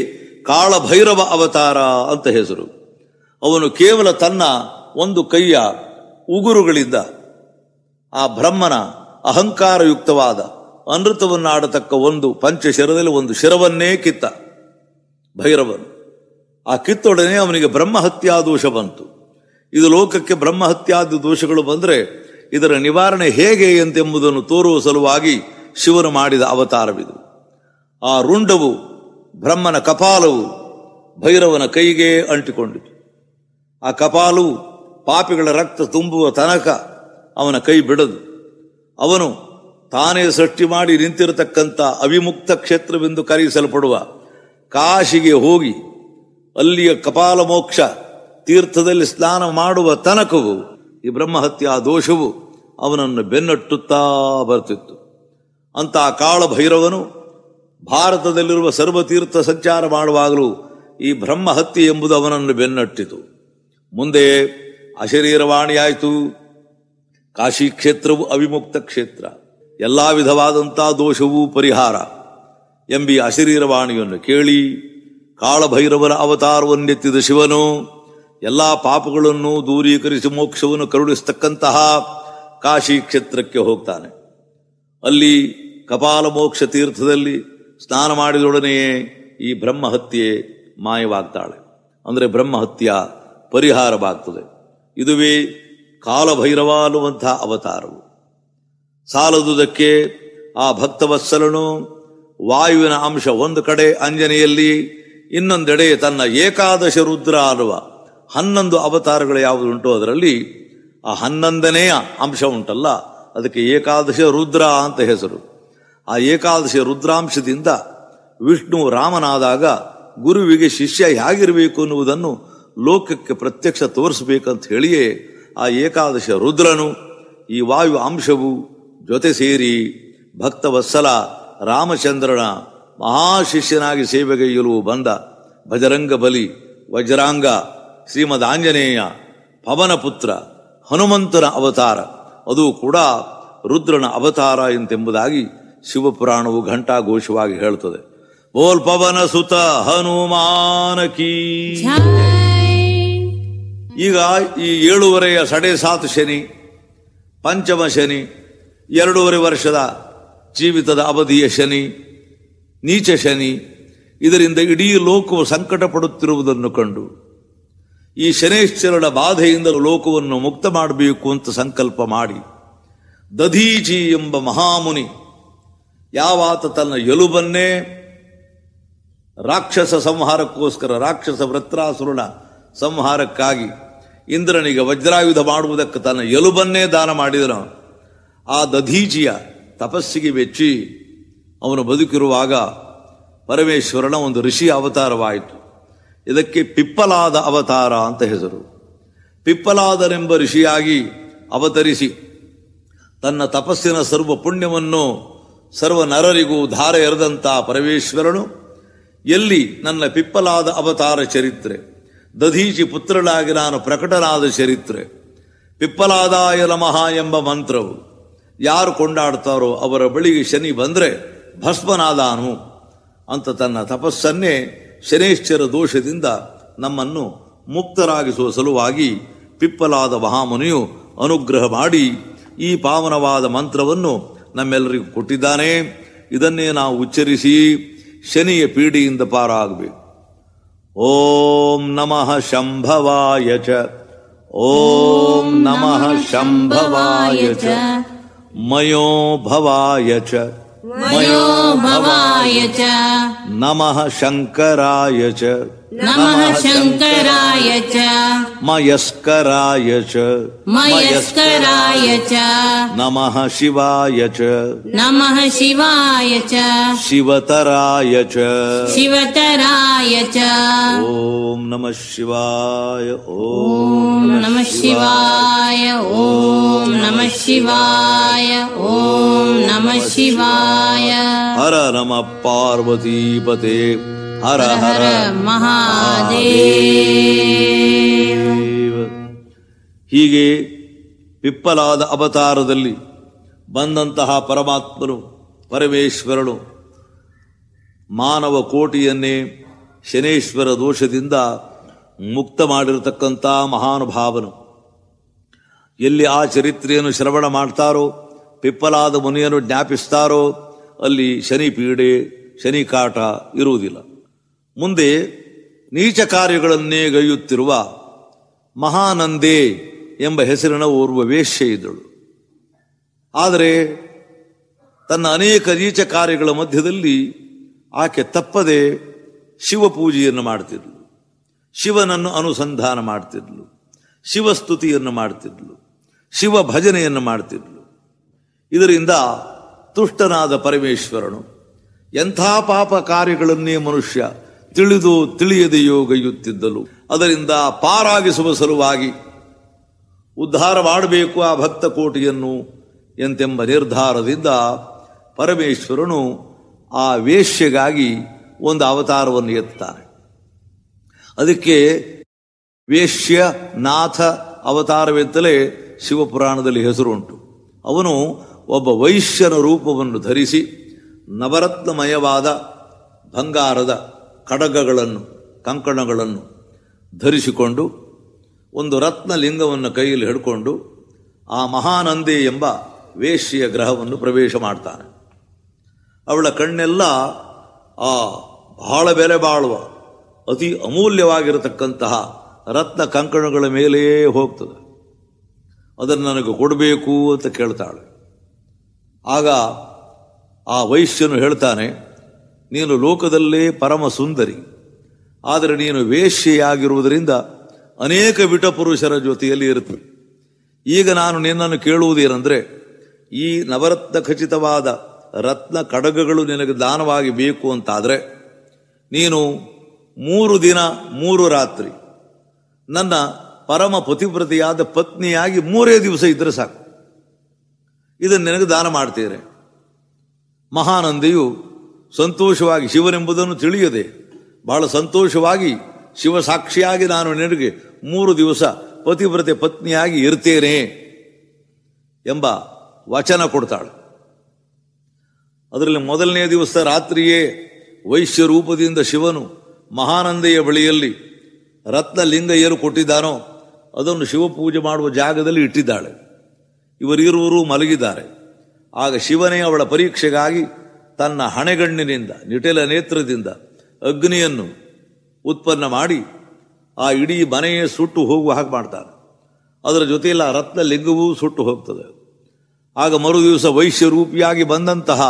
ಕಾಳಭೈರವ ಅವತಾರ ಅಂತ ಹೆಸರು. ಅವನು ಕೇವಲ ತನ್ನ ಒಂದು ಕೈಯ ಉಗುರುಗಳಿಂದ ಆ ಬ್ರಹ್ಮನ ಅಹಂಕಾರಯುಕ್ತವಾದ, ಅನೃತವನ್ನಾಡತಕ್ಕ ಒಂದು ಪಂಚಶಿರದಲ್ಲಿ ಒಂದು ಶಿರವನ್ನೇ ಕಿತ್ತ. ಭೈರವನು ಆ ಕಿತ್ತೊಡನೆ ಅವನಿಗೆ ಬ್ರಹ್ಮಹತ್ಯಾ ದೋಷ ಬಂತು. ಇದು ಲೋಕಕ್ಕೆ ಬ್ರಹ್ಮಹತ್ಯಾದಿ ದೋಷಗಳು ಬಂದರೆ ಇದರ ನಿವಾರಣೆ ಹೇಗೆ ಎಂತೆಂಬುದನ್ನು ತೋರುವ ಸಲುವಾಗಿ ಶಿವನು ಮಾಡಿದ ಅವತಾರವಿದು. ಆ ರುಂಡವು, ಬ್ರಹ್ಮನ ಕಪಾಲವು ಭೈರವನ ಕೈಗೆ ಅಂಟಿಕೊಂಡಿತು. ಆ ಕಪಾಲವು ಪಾಪಿಗಳ ರಕ್ತ ತುಂಬುವ ತನಕ ಅವನ ಕೈ ಬಿಡದು. ಅವನು ತಾನೇ ಸೃಷ್ಟಿ ಮಾಡಿ ನಿಂತಿರತಕ್ಕಂಥ ಅವಿಮುಕ್ತ ಕ್ಷೇತ್ರವೆಂದು ಕರೆಯಿಸಲ್ಪಡುವ ಕಾಶಿಗೆ ಹೋಗಿ ಅಲ್ಲಿಯ ಕಪಾಲ ಮೋಕ್ಷ ತೀರ್ಥದಲ್ಲಿ ಸ್ನಾನ ಮಾಡುವ ತನಕವು ಈ ಬ್ರಹ್ಮಹತ್ಯಾ ದೋಷವು ಅವನನ್ನು ಬೆನ್ನಟ್ಟುತ್ತಾ ಬರ್ತಿತ್ತು. ಅಂತ ಕಾಳಭೈರವನು ಭಾರತದಲ್ಲಿರುವ ಸರ್ವತೀರ್ಥ ಸಂಚಾರ ಮಾಡುವಾಗಲೂ ಈ ಬ್ರಹ್ಮಹತ್ಯೆ ಎಂಬುದು ಅವನನ್ನು ಬೆನ್ನಟ್ಟಿತು. ಮುಂದೆ ಅಶರೀರವಾಣಿಯಾಯಿತು. ಕಾಶಿ ಕ್ಷೇತ್ರವು ಅವಿಮುಕ್ತ ಕ್ಷೇತ್ರ. ಎಲ್ಲ ವಿಧವಾದಂಥ ದೋಷವೂ ಪರಿಹಾರ. ಎಂಬಿ ಅಶರೀರವಾಣಿಯನ್ನು ಕೇಳಿ ಕಾಳಭೈರವರ ಅವತಾರವನ್ನೆತ್ತಿದ ಶಿವನು, ಎಲ್ಲ ಪಾಪಗಳನ್ನು ದೂರೀಕರಿಸಿ ಮೋಕ್ಷವನ್ನು ಕರುಣಿಸತಕ್ಕಂತಹ ಕಾಶಿ ಕ್ಷೇತ್ರಕ್ಕೆ ಹೋಗ್ತಾನೆ. ಅಲ್ಲಿ ಕಪಾಲ ಮೋಕ್ಷ ತೀರ್ಥದಲ್ಲಿ ಸ್ನಾನ ಮಾಡಿದೊಡನೆಯೇ ಈ ಬ್ರಹ್ಮಹತ್ಯೆ ಮಾಯವಾಗ್ತಾಳೆ. ಅಂದರೆ ಬ್ರಹ್ಮಹತ್ಯ ಪರಿಹಾರವಾಗ್ತದೆ. ಇದುವೇ ಕಾಲಭೈರವ ಅನ್ನುವಂತಹ ಅವತಾರವು. ಸಾಲದುದಕ್ಕೆ ಆ ಭಕ್ತವತ್ಸಲನು ವಾಯುವಿನ ಅಂಶ ಒಂದು ಕಡೆ ಅಂಜನೆಯಲ್ಲಿ ಇನ್ನೊಂದೆಡೆ ತನ್ನ ಏಕಾದಶ ರುದ್ರ ಅನ್ನುವ ಹನ್ನೊಂದು ಅವತಾರಗಳು ಯಾವುದುಂಟು ಅದರಲ್ಲಿ ಆ ಹನ್ನೊಂದನೆಯ ಅಂಶ ಉಂಟಲ್ಲ, ಅದಕ್ಕೆ ಏಕಾದಶ ರುದ್ರ ಅಂತ ಹೆಸರು. ಆ ಏಕಾದಶ ರುದ್ರಾಂಶದಿಂದ ವಿಷ್ಣು ರಾಮನಾದಾಗ ಗುರುವಿಗೆ ಶಿಷ್ಯ ಹೇಗಿರಬೇಕು ಅನ್ನುವುದನ್ನು ಲೋಕಕ್ಕೆ ಪ್ರತ್ಯಕ್ಷ ತೋರಿಸ್ಬೇಕಂತ ಹೇಳಿಯೇ ಆ ಏಕಾದಶ ರುದ್ರನು ಈ ವಾಯು ಅಂಶವು ಜೊತೆ ಸೇರಿ ಭಕ್ತವತ್ಸಲ ರಾಮಚಂದ್ರನ ಮಹಾಶಿಷ್ಯನಾಗಿ ಸೇವೆಗೈಯಲು ಬಂದ ಭಜರಂಗ ಬಲಿ ವಜ್ರಾಂಗ ಶ್ರೀಮದ್ ಆಂಜನೇಯ ಪವನಪುತ್ರ ಹನುಮಂತನ ಅವತಾರ. ಅದು ಕೂಡ ರುದ್ರನ ಅವತಾರ ಎಂತೆಂಬುದಾಗಿ ಶಿವಪುರಾಣವು ಘಂಟಾಘೋಷವಾಗಿ ಹೇಳುತ್ತದೆ. ಬೋಲ್ ಪವನ ಸುತ ಹನುಮಾನ ಕೀ ಈಗ ಈ ಏಳುವರೆಯ ಸಡೆ ಸಾತ್ ಶನಿ, ಪಂಚಮ ಶನಿ, ಎರಡೂವರೆ ವರ್ಷದ ಜೀವಿತದ ಅವಧಿಯ ಶನಿ, ನೀಚ ಶನಿ, ಇದರಿಂದ ಇಡೀ ಲೋಕವು ಸಂಕಟ ಪಡುತ್ತಿರುವುದನ್ನು ಕಂಡು. ಈ ಶನೇಶ್ವರನ ಬಾಧೆಯಿಂದ ಲೋಕವನ್ನು ಮುಕ್ತ ಮಾಡಬೇಕು ಅಂತ ಸಂಕಲ್ಪ ಮಾಡಿ. ದಧೀಚಿ ಎಂಬ ಮಹಾಮುನಿ, ಯಾವಾತ ತನ್ನ ಎಲುಬನ್ನೇ ರಾಕ್ಷಸ ಸಂಹಾರಕ್ಕೋಸ್ಕರ, ರಾಕ್ಷಸ ವೃತ್ರಾಸುರನ ಸಂಹಾರಕ್ಕಾಗಿ ಇಂದ್ರನಿಗೆ ವಜ್ರಾಯುಧ ಮಾಡುವುದಕ್ಕೆ ತನ್ನ ಎಲುಬನ್ನೇ ದಾನ ಮಾಡಿದನು. ಆ ದಧೀಜಿಯ ತಪಸ್ಸಿಗೆ ವೆಚ್ಚಿ ಅವನು ಬದುಕಿರುವಾಗ ಪರಮೇಶ್ವರನ ಒಂದು ಋಷಿ ಅವತಾರವಾಯಿತು. ಇದಕ್ಕೆ ಪಿಪ್ಪಲಾದ ಅವತಾರ ಅಂತ ಹೆಸರು. ಪಿಪ್ಪಲಾದನೆಂಬ ಋಷಿಯಾಗಿ ಅವತರಿಸಿ ತನ್ನ ತಪಸ್ಸಿನ ಸರ್ವ ಪುಣ್ಯವನ್ನು ಸರ್ವ ನರರಿಗೂ ಧಾರ ಎರೆದಂತಹ ಪರಮೇಶ್ವರನು ಎಲ್ಲಿ ನನ್ನ ಪಿಪ್ಪಲಾದ ಅವತಾರ ಚರಿತ್ರೆ? ದಧೀಚಿ ಪುತ್ರಳಾಗಿ ನಾನು ಪ್ರಕಟನಾದ ಚರಿತ್ರೆ. ಪಿಪ್ಪಲಾದಾಯ ನಮಃ ಎಂಬ ಮಂತ್ರವು ಯಾರು ಕೊಂಡಾಡ್ತಾರೋ ಅವರ ಬಳಿಗೆ ಶನಿ ಬಂದರೆ ಭಸ್ಮನಾದಾನು ಅಂತ ತನ್ನ ತಪಸ್ಸನ್ನೇ ಶನೇಶ್ವರ ದೋಷದಿಂದ ನಮ್ಮನ್ನು ಮುಕ್ತರಾಗಿಸುವ ಸಲುವಾಗಿ ಪಿಪ್ಪಲಾದ ಮಹಾಮುನಿಯು ಅನುಗ್ರಹ ಮಾಡಿ ಈ ಪಾವನವಾದ ಮಂತ್ರವನ್ನು ನಮ್ಮೆಲ್ಲರಿಗೂ ಕೊಟ್ಟಿದ್ದಾನೆ. ಇದನ್ನೇ ನಾವು ಉಚ್ಚರಿಸಿ ಶನಿಯ ಪೀಡೆಯಿಂದ ಪಾರಾಗಬೇಕು. ॐ नमः शम्भवाय च। ॐ नमः शम्भवाय च। मयो भवाय च।
मयो भवाय च।
नमः शङ्कराय च।
नमः शङ्कराय च।
मयस्कराय च।
मयस्कराय च।
नमः शिवाय च।
नमः शिवाय च।
शिवतराय च।
शिवतराय च।
ॐ नमः शिवाय।
ॐ नमः शिवाय। ॐ नमः शिवाय। ॐ नमः शिवाय।
हर नमः पार्वतीपते। ಹರ
हर
ಹರ
महादेव
ಹೀಗೆ ಪಿಪ್ಪಲಾದ ಅವತಾರದಲ್ಲಿ ಬಂದಂತಹ ಪರಮಾತ್ಮನು ಪರಮೇಶ್ವರನು ಮಾನವ ಕೋಟಿಯನ್ನೇ ಶನೇಶ್ವರ ದೋಷದಿಂದ ಮುಕ್ತ ಮಾಡಿರತಕ್ಕಂಥ ಮಹಾನುಭಾವನು ಎಲ್ಲಿ ಆ ಚರಿತ್ರೆಯನ್ನು ಶ್ರವಣ ಮಾಡ್ತಾರೋ ಪಿಪ್ಪಲಾದ ಮುನಿಯನ್ನು ಜ್ಞಾಪಿಸ್ತಾರೋ ಅಲ್ಲಿ ಶನಿ ಪೀಡೆ ಶನಿ ಕಾಟ ಇರುವುದಿಲ್ಲ ಮುಂದೆ ನೀಚ ಕಾರ್ಯಗಳನ್ನೇ ಗೈಯುತ್ತಿರುವ ಮಹಾನಂದೇ ಎಂಬ ಹೆಸರಿನ ಓರ್ವ ವೇಶ್ಯೆ ಇದ್ದಳು. ಆದರೆ ತನ್ನ ಅನೇಕ ನೀಚ ಕಾರ್ಯಗಳ ಮಧ್ಯದಲ್ಲಿ ಆಕೆ ತಪ್ಪದೆ ಶಿವಪೂಜೆಯನ್ನು ಮಾಡ್ತಿದ್ಲು. ಶಿವನನ್ನು ಅನುಸಂಧಾನ ಮಾಡ್ತಿದ್ಲು. ಶಿವಸ್ತುತಿಯನ್ನು ಮಾಡ್ತಿದ್ಲು. ಶಿವ ಭಜನೆಯನ್ನು ಮಾಡ್ತಿದ್ಲು. ಇದರಿಂದ ತುಷ್ಟನಾದ ಪರಮೇಶ್ವರನು ಎಂಥ ಪಾಪ ಕಾರ್ಯಗಳನ್ನೇ ಮನುಷ್ಯ ತಿಳಿದು ತಿಳಿಯದೆಯೋ ಗೈಯುತ್ತಿದ್ದಲು. ಅದರಿಂದ ಪಾರಾಗಿಸುವ ಸಲುವಾಗಿ ಉದ್ಧಾರ ಮಾಡಬೇಕು ಆ ಭಕ್ತ ಕೋಟಿಯನ್ನು ಎಂತೆಂಬ ನಿರ್ಧಾರದಿಂದ ಪರಮೇಶ್ವರನು ಆ ವೇಶ್ಯೆಗಾಗಿ ಒಂದು ಅವತಾರವನ್ನು ಎತ್ತಾನೆ ಅದಕ್ಕೆ ವೇಶ್ಯನಾಥ ಅವತಾರವೆಂತಲೇ ಶಿವಪುರಾಣದಲ್ಲಿ ಹೆಸರುಂಟು. ಅವನು ಒಬ್ಬ ವೈಶ್ಯನ ರೂಪವನ್ನು ಧರಿಸಿ ನವರತ್ನಮಯವಾದ ಬಂಗಾರದ ಕಡಗಗಳನ್ನು, ಕಂಕಣಗಳನ್ನು ಧರಿಸಿಕೊಂಡು, ಒಂದು ರತ್ನ ಲಿಂಗವನ್ನು ಕೈಯಲ್ಲಿ ಹಿಡ್ಕೊಂಡು ಆ ಮಹಾನಂದಿ ಎಂಬ ವೇಶ್ಯೆಯ ಗ್ರಹವನ್ನು ಪ್ರವೇಶ ಮಾಡ್ತಾನೆ. ಅವಳ ಕಣ್ಣೆಲ್ಲ ಆ ಬಹಳ ಬೆಲೆ ಬಾಳುವ, ಅತಿ ಅಮೂಲ್ಯವಾಗಿರತಕ್ಕಂತಹ ರತ್ನ ಕಂಕಣಗಳ ಮೇಲೆಯೇ ಹೋಗ್ತದೆ. ಅದನ್ನು ನನಗೆ ಕೊಡಬೇಕು ಅಂತ ಕೇಳ್ತಾಳೆ. ಆಗ ಆ ವೈಶ್ಯನು ಹೇಳ್ತಾನೆ ನೀನು ಲೋಕದಲ್ಲೇ ಪರಮ ಸುಂದರಿ. ಆದರೆ ನೀನು ವೇಶ್ಯೆಯಾಗಿರುವುದರಿಂದ ಅನೇಕ ವಿಟ ಪುರುಷರ ಜೊತೆಯಲ್ಲಿ ಇರುತ್ತೆ ಈಗ ನಾನು ನಿನ್ನನ್ನು ಕೇಳುವುದೇನೆಂದರೆ ಈ ನವರತ್ನ ಖಚಿತವಾದ ರತ್ನ ಕಡಗಗಳು ನಿನಗೆ ದಾನವಾಗಿ ಬೇಕು ಅಂತಾದರೆ, ನೀನು ಮೂರು ದಿನ, ಮೂರು ರಾತ್ರಿ ನನ್ನ ಪರಮ ಪತಿವ್ರತೆಯಾದ ಪತ್ನಿಯಾಗಿ ಮೂರೇ ದಿವಸ ಇದ್ದರೆ ಸಾಕು. ಇದನ್ನು ನಿನಗೆ ದಾನ ಮಾಡ್ತೇನೆ. ಮಹಾನಂದಿಯು ಸಂತೋಷವಾಗಿ ಶಿವನೆಂಬುದನ್ನು ತಿಳಿಯದೆ ಬಹಳ ಸಂತೋಷವಾಗಿ ಶಿವ ಸಾಕ್ಷಿಯಾಗಿ ನಾನು ನಿನಗೆ ಮೂರು ದಿವಸ ಪತಿವ್ರತೆ ಪತ್ನಿಯಾಗಿ ಇರ್ತೇನೆ ಎಂಬ ವಚನ ಕೊಡ್ತಾಳೆ. ಅದರಲ್ಲಿ ಮೊದಲನೇ ದಿವಸ ರಾತ್ರಿಯೇ ವೈಶ್ಯ ರೂಪದಿಂದ ಶಿವನು ಮಹಾನಂದೆಯ ಬಳಿಯಲ್ಲಿ ರತ್ನಲಿಂಗ ಏನು ಕೊಟ್ಟಿದ್ದಾನೋ ಅದನ್ನು ಶಿವಪೂಜೆ ಮಾಡುವ ಜಾಗದಲ್ಲಿ ಇಟ್ಟಿದ್ದಾಳೆ. ಇವರಿರುವರು ಮಲಗಿದ್ದಾರೆ. ಆಗ ಶಿವನೇ ಅವಳ ಪರೀಕ್ಷೆಗಾಗಿ ತನ್ನ ಹಣೆಗಣ್ಣಿನಿಂದ, ನಿಟಿಲ ನೇತ್ರದಿಂದ ಅಗ್ನಿಯನ್ನು ಉತ್ಪನ್ನ ಮಾಡಿ ಆ ಇಡೀ ಮನೆಯೇ ಸುಟ್ಟು ಹೋಗುವ ಹಾಗೆ ಮಾಡ್ತಾನೆ. ಅದರ ಜೊತೆಯಲ್ಲಿ ಆ ರತ್ನ ಲಿಂಗವೂ ಸುಟ್ಟು ಹೋಗ್ತದೆ. ಆಗ ಮರು ದಿವಸ ವೈಶ್ಯರೂಪಿಯಾಗಿ ಬಂದಂತಹ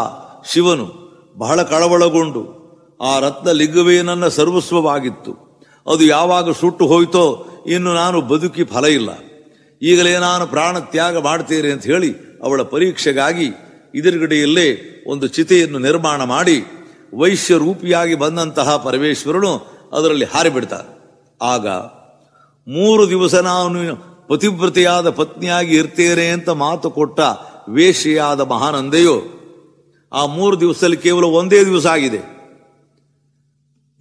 ಶಿವನು ಬಹಳ ಕಳವಳಗೊಂಡು ಆ ರತ್ನ ಲಿಂಗವೇ ನನ್ನ ಸರ್ವಸ್ವವಾಗಿತ್ತು. ಅದು ಯಾವಾಗ ಸುಟ್ಟು ಹೋಯ್ತೋ ಇನ್ನು ನಾನು ಬದುಕಿ ಫಲ ಇಲ್ಲ. ಈಗಲೇ ನಾನು ಪ್ರಾಣ ತ್ಯಾಗ ಮಾಡ್ತೀರಿ ಅಂತ ಹೇಳಿ ಅವಳ ಪರೀಕ್ಷೆಗಾಗಿ ಎದುರುಗಡೆಯಲ್ಲೇ ಒಂದು ಚಿತೆಯನ್ನು ನಿರ್ಮಾಣ ಮಾಡಿ ವೈಶ್ಯ ರೂಪಿಯಾಗಿ ಬಂದಂತಹ ಪರಮೇಶ್ವರನು ಅದರಲ್ಲಿ ಹಾರಿಬಿಡ್ತಾನೆ. ಆಗ ಮೂರು ದಿವಸ ನಾನು ಪತಿವ್ರತೆಯಾದ ಪತ್ನಿಯಾಗಿ ಇರ್ತೇನೆ ಅಂತ ಮಾತು ಕೊಟ್ಟ ವೇಷಿಯಾದ ಮಹಾನಂದೆಯು ಆ ಮೂರು ದಿವಸದಲ್ಲಿ ಕೇವಲ ಒಂದೇ ದಿವಸ ಆಗಿದೆ.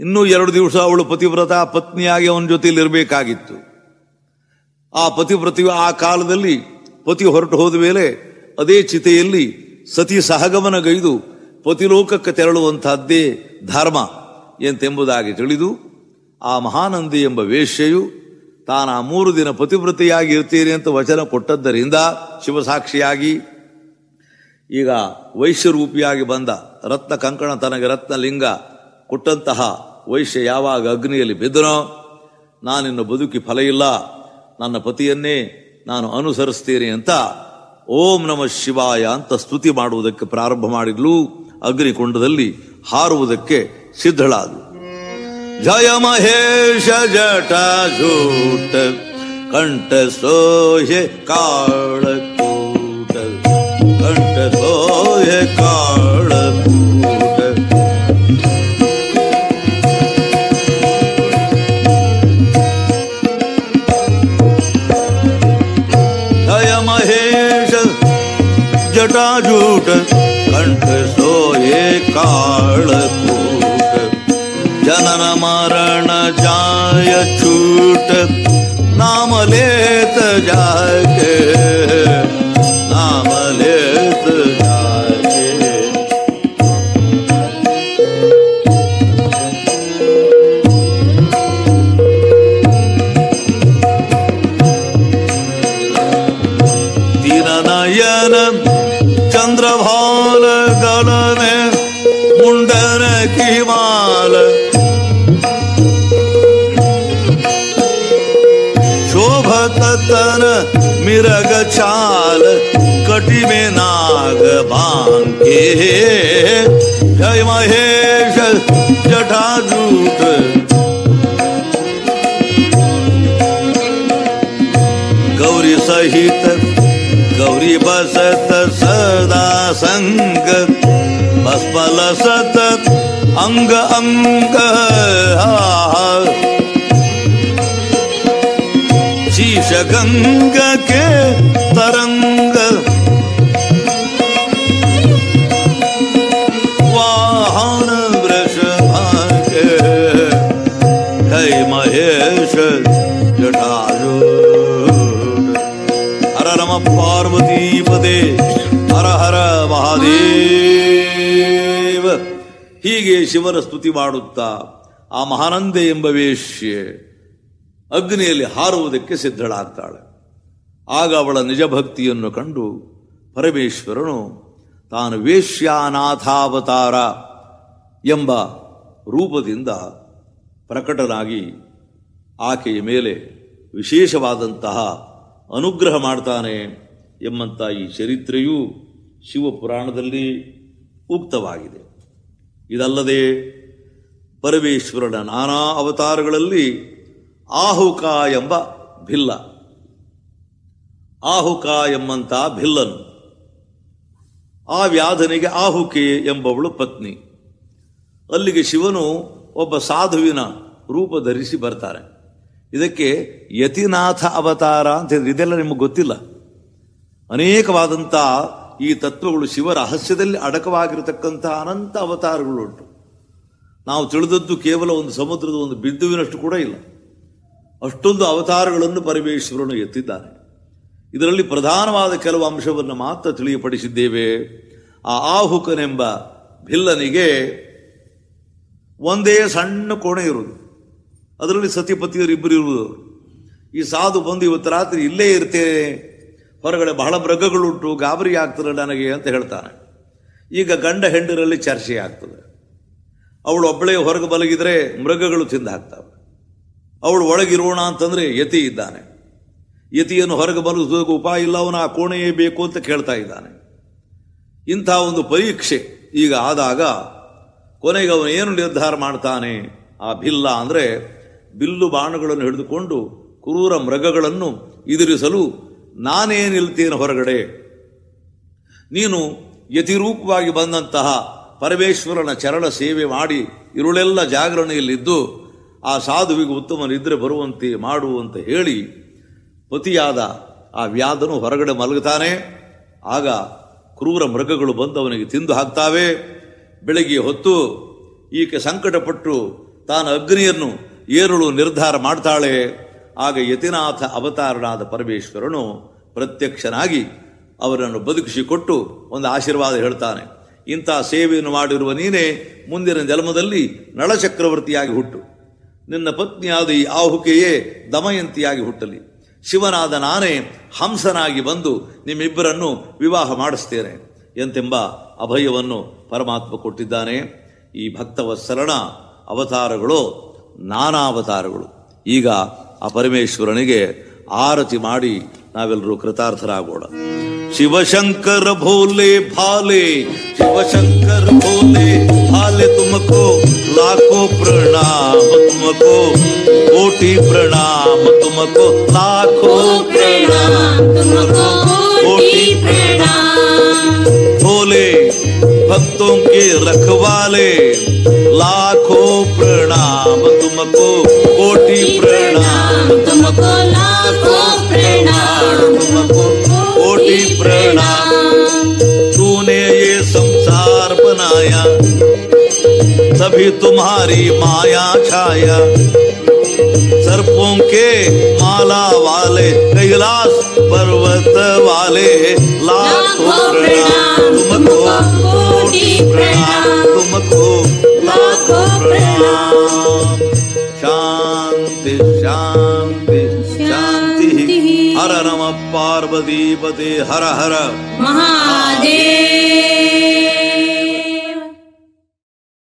ಇನ್ನೂ ಎರಡು ದಿವಸ ಅವಳು ಪತಿವ್ರತ ಪತ್ನಿಯಾಗಿ ಅವನ ಜೊತೆಯಲ್ಲಿ ಇರಬೇಕಾಗಿತ್ತು. ಆ ಪತಿವ್ರತೆಯು ಆ ಕಾಲದಲ್ಲಿ ಪತಿ ಹೊರಟು ಹೋದ ಮೇಲೆ ಅದೇ ಚಿತೆಯಲ್ಲಿ ಸತಿ ಸಹಗಮನಗೈದು ಪತಿಲೋಕಕ್ಕೆ ತೆರಳುವಂತಹದ್ದೇ ಧರ್ಮ ಎಂತೆಂಬುದಾಗಿ ತಿಳಿದು ಆ ಮಹಾನಂದಿ ಎಂಬ ವೇಶ್ಯೆಯು ತಾನು ಆ ಮೂರು ದಿನ ಪತಿವ್ರತೆಯಾಗಿ ಇರ್ತೀರಿ ಅಂತ ವಚನ ಕೊಟ್ಟದ್ದರಿಂದ ಶಿವಸಾಕ್ಷಿಯಾಗಿ ಈಗ ವೈಶ್ಯರೂಪಿಯಾಗಿ ಬಂದ ರತ್ನ ಕಂಕಣ ತನಗೆ ರತ್ನ ಲಿಂಗ ಕೊಟ್ಟಂತಹ ವೈಶ್ಯ ಯಾವಾಗ ಅಗ್ನಿಯಲ್ಲಿ ಬಿದ್ದನೋ, ನಾನಿನ್ನು ಬದುಕಿ ಫಲ ಇಲ್ಲ, ನನ್ನ ಪತಿಯನ್ನೇ ನಾನು ಅನುಸರಿಸ್ತೀನಿ ಅಂತ ಓಂ ನಮ ಶಿವಾಯ ಅಂತ ಸ್ತುತಿ ಮಾಡುವುದಕ್ಕೆ ಪ್ರಾರಂಭ ಮಾಡಿದ್ಲು. ಅಗ್ನಿಕುಂಡದಲ್ಲಿ ಹಾರುವುದಕ್ಕೆ ಸಿದ್ಧಳಾದಳು ಜಯ ಮಹೇಶ ಝೂಟ, ಕಂಠ ಸೋಹೆ ಕಾಳ ಕೂಟ. ಕಂಠ ಸೋಹೆ ಕಾಳ कूट कंठ सोए कालकूट जनन मरण जाय छूट नाम लेत जाके। में नाग बांके जय महेश जूट गौरी सहित गौरी बसत सदा बस्पल सत अंग अंग। शीश गंग के ಶಿವನ ಸ್ತುತಿ ಮಾಡುತ್ತಾ, ಆ ಮಹಾನಂದೆ ಎಂಬ ವೇಶ್ಯೆ ಅಗ್ನಿಯಲ್ಲಿ ಹಾರುವುದಕ್ಕೆ ಸಿದ್ಧಳಾಗ್ತಾಳೆ. ಆಗ ಅವಳ ನಿಜ ಭಕ್ತಿಯನ್ನು ಕಂಡು ಪರಮೇಶ್ವರನು, ತಾನು ವೇಶ್ಯಾನಾಥಾವತಾರ ಎಂಬ ರೂಪದಿಂದ ಪ್ರಕಟನಾಗಿ ಆಕೆಯ ಮೇಲೆ ವಿಶೇಷವಾದಂತಹ ಅನುಗ್ರಹ ಮಾಡ್ತಾನೆ ಎಂಬಂಥ ಈ ಚರಿತ್ರೆಯೂ ಶಿವಪುರಾಣದಲ್ಲಿ ಉಕ್ತವಾಗಿದೆ. ಇದಲ್ಲದೆ ಪರಮೇಶ್ವರನ ನಾನಾ ಅವತಾರಗಳಲ್ಲಿ ಆಹುಕ ಎಂಬ ಭಿಲ್ಲ. ಆಹುಕ ಎಂಬಂಥ ಭಿಲ್ಲನು. ಆ ವ್ಯಾಧನಿಗೆ ಆಹುಕೆ ಎಂಬವಳು ಪತ್ನಿ. ಅಲ್ಲಿಗೆ ಶಿವನು ಒಬ್ಬ ಸಾಧುವಿನ ರೂಪ ಧರಿಸಿ ಬರ್ತಾರೆ. ಇದಕ್ಕೆ ಯತಿನಾಥ ಅವತಾರ ಅಂತ ಹೇಳಿದ್ರೆ ಇದೆಲ್ಲ ನಿಮಗೆ ಗೊತ್ತಿಲ್ಲ. ಅನೇಕವಾದಂಥ ಈ ತತ್ವಗಳು ಶಿವ ರಹಸ್ಯದಲ್ಲಿ ಅಡಕವಾಗಿರತಕ್ಕಂಥ ಅನಂತ ಅವತಾರಗಳುಂಟು. ನಾವು ತಿಳಿದದ್ದು ಕೇವಲ ಒಂದು ಸಮುದ್ರದ ಒಂದು ಬಿಂದುವಿನಷ್ಟು ಕೂಡ ಇಲ್ಲ. ಅಷ್ಟೊಂದು ಅವತಾರಗಳನ್ನು ಪರಮೇಶ್ವರನು ಎತ್ತಿದ್ದಾನೆ ಇದರಲ್ಲಿ ಪ್ರಧಾನವಾದ ಕೆಲವು ಅಂಶವನ್ನು ಮಾತ್ರ ತಿಳಿಯಪಡಿಸಿದ್ದೇವೆ. ಆ ಆಹುಕನೆಂಬ ಭಿಲ್ಲನಿಗೆ ಒಂದೇ ಸಣ್ಣ ಕೋಣೆ ಇರುವುದು. ಅದರಲ್ಲಿ ಸತಿಪತಿಯರು ಇಬ್ಬರು ಇರುವುದು. ಈ ಸಾಧು ಬಂದು ಇವತ್ತು ರಾತ್ರಿ ಇಲ್ಲೇ ಇರ್ತೇನೆ. ಹೊರಗಡೆ ಬಹಳ ಮೃಗಗಳುಂಟು, ಗಾಬರಿ ಆಗ್ತದೆ ನನಗೆ ಅಂತ ಹೇಳ್ತಾನೆ ಈಗ ಗಂಡ ಹೆಂಡರಲ್ಲಿ ಚರ್ಚೆ ಆಗ್ತದೆ. ಅವಳು ಒಬ್ಬಳೇ ಹೊರಗೆ ಬಲಗಿದ್ರೆ ಮೃಗಗಳು ತಿಂದು ಹಾಕ್ತವೆ ಅವಳು ಒಳಗಿರೋಣ ಅಂತಂದರೆ ಯತಿ ಇದ್ದಾನೆ. ಯತಿಯನ್ನು ಹೊರಗೆ ಬಲಗಿಸೋದಕ್ಕೆ ಉಪಾಯ ಇಲ್ಲ, ಅವನು ಆ ಕೋಣೆಯೇ ಬೇಕು ಅಂತ ಕೇಳ್ತಾ ಇದ್ದಾನೆ. ಇಂಥ ಒಂದು ಪರೀಕ್ಷೆ ಈಗ ಆದಾಗ ಕೊನೆಗೆ ಅವನು ಏನು ನಿರ್ಧಾರ ಮಾಡ್ತಾನೆ? ಆ ಬಿಲ್ಲ ಅಂದರೆ ಬಿಲ್ಲು ಬಾಣಗಳನ್ನು ಹಿಡಿದುಕೊಂಡು ಕ್ರೂರ ಮೃಗಗಳನ್ನು ಎದುರಿಸಲು ನಾನೇ ನಿಲ್ತೇನೆ ಹೊರಗಡೆ? ನೀನು ಯತಿರೂಪವಾಗಿ ಬಂದಂತಹ ಪರಮೇಶ್ವರನ ಚರಣ ಸೇವೆ ಮಾಡಿ ಇರುಳೆಲ್ಲ ಜಾಗರಣೆಯಲ್ಲಿದ್ದು ಆ ಸಾಧುವಿಗೆ ಉತ್ತಮ ನಿದ್ರೆ ಬರುವಂತೆ ಮಾಡು ಅಂತ ಹೇಳಿ ಪತಿಯಾದ ಆ ವ್ಯಾಧನು ಹೊರಗಡೆ ಮಲಗುತ್ತಾನೆ. ಆಗ ಕ್ರೂರ ಮೃಗಗಳು ಬಂದು ಅವನಿಗೆ ತಿಂದು ಹಾಕ್ತಾವೆ. ಬೆಳಗ್ಗೆ ಹೊತ್ತು ಈಕೆ ಸಂಕಟಪಟ್ಟು ತಾನು ಅಗ್ನಿಯನ್ನು ಏರಲು ನಿರ್ಧಾರ ಮಾಡ್ತಾಳೆ. ಆಗ ಯತಿನಾಥ ಅವತಾರನಾದ ಪರಮೇಶ್ವರನು ಪ್ರತ್ಯಕ್ಷನಾಗಿ ಅವರನ್ನು ಬದುಕಿಸಿಕೊಟ್ಟು ಒಂದು ಆಶೀರ್ವಾದ ಹೇಳ್ತಾನೆ, ಇಂಥ ಸೇವೆಯನ್ನು ಮಾಡಿರುವ ನೀನೇ ಮುಂದಿನ ಜನ್ಮದಲ್ಲಿ ನಳಚಕ್ರವರ್ತಿಯಾಗಿ ಹುಟ್ಟು. ನಿನ್ನ ಪತ್ನಿಯಾದ ಈ ಆಹುಕೆಯೇ ದಮಯಂತಿಯಾಗಿ ಹುಟ್ಟಲಿ. ಶಿವನಾದ ನಾನೇ ಹಂಸನಾಗಿ ಬಂದು ನಿಮ್ಮಿಬ್ಬರನ್ನು ವಿವಾಹ ಮಾಡಿಸ್ತೇನೆ ಎಂತೆಂಬ ಅಭಯವನ್ನು ಪರಮಾತ್ಮ ಕೊಟ್ಟಿದ್ದಾನೆ. ಈ ಭಕ್ತವತ್ಸರಣ ಅವತಾರಗಳು ನಾನಾ ಅವತಾರಗಳು ಈಗ ಆ ಪರಮೇಶ್ವರನಿಗೆ ಆರತಿ ಮಾಡಿ ನಾವೆಲ್ಲರೂ ಕೃತಾರ್ಥರಾಗೋಣ ಶಿವಶಂಕರ ಭೋಲೆ ಭಾಲೆ ಶಿವಶಂಕರ ಭೋಲೆ ಭಾಲೆ ತುಮಕೋ ಲಾಖೋ ಪ್ರಣಾಮ ತುಮಕೋ ಕೋಟಿ ಪ್ರಣಾಮ ತುಮಕೋ ಲಾಖೋ
प्रणाम तुमको कोटि प्रणाम
भोले भक्तों के रखवाले लाखों प्रणाम तुमको कोटि प्रणाम
तुमको प्रणाम।
तुमको कोटि प्रणाम। तूने ये संसार बनाया तभी तुम्हारी माया छाया। सर्पों के माला वाले कैलाश पर्वत वाले लाखों प्रणाम तुमको कोटि प्रणाम। तुमको लाखों प्रणाम। शांति शांति। पार्वतीपते हर हर।
महादेव।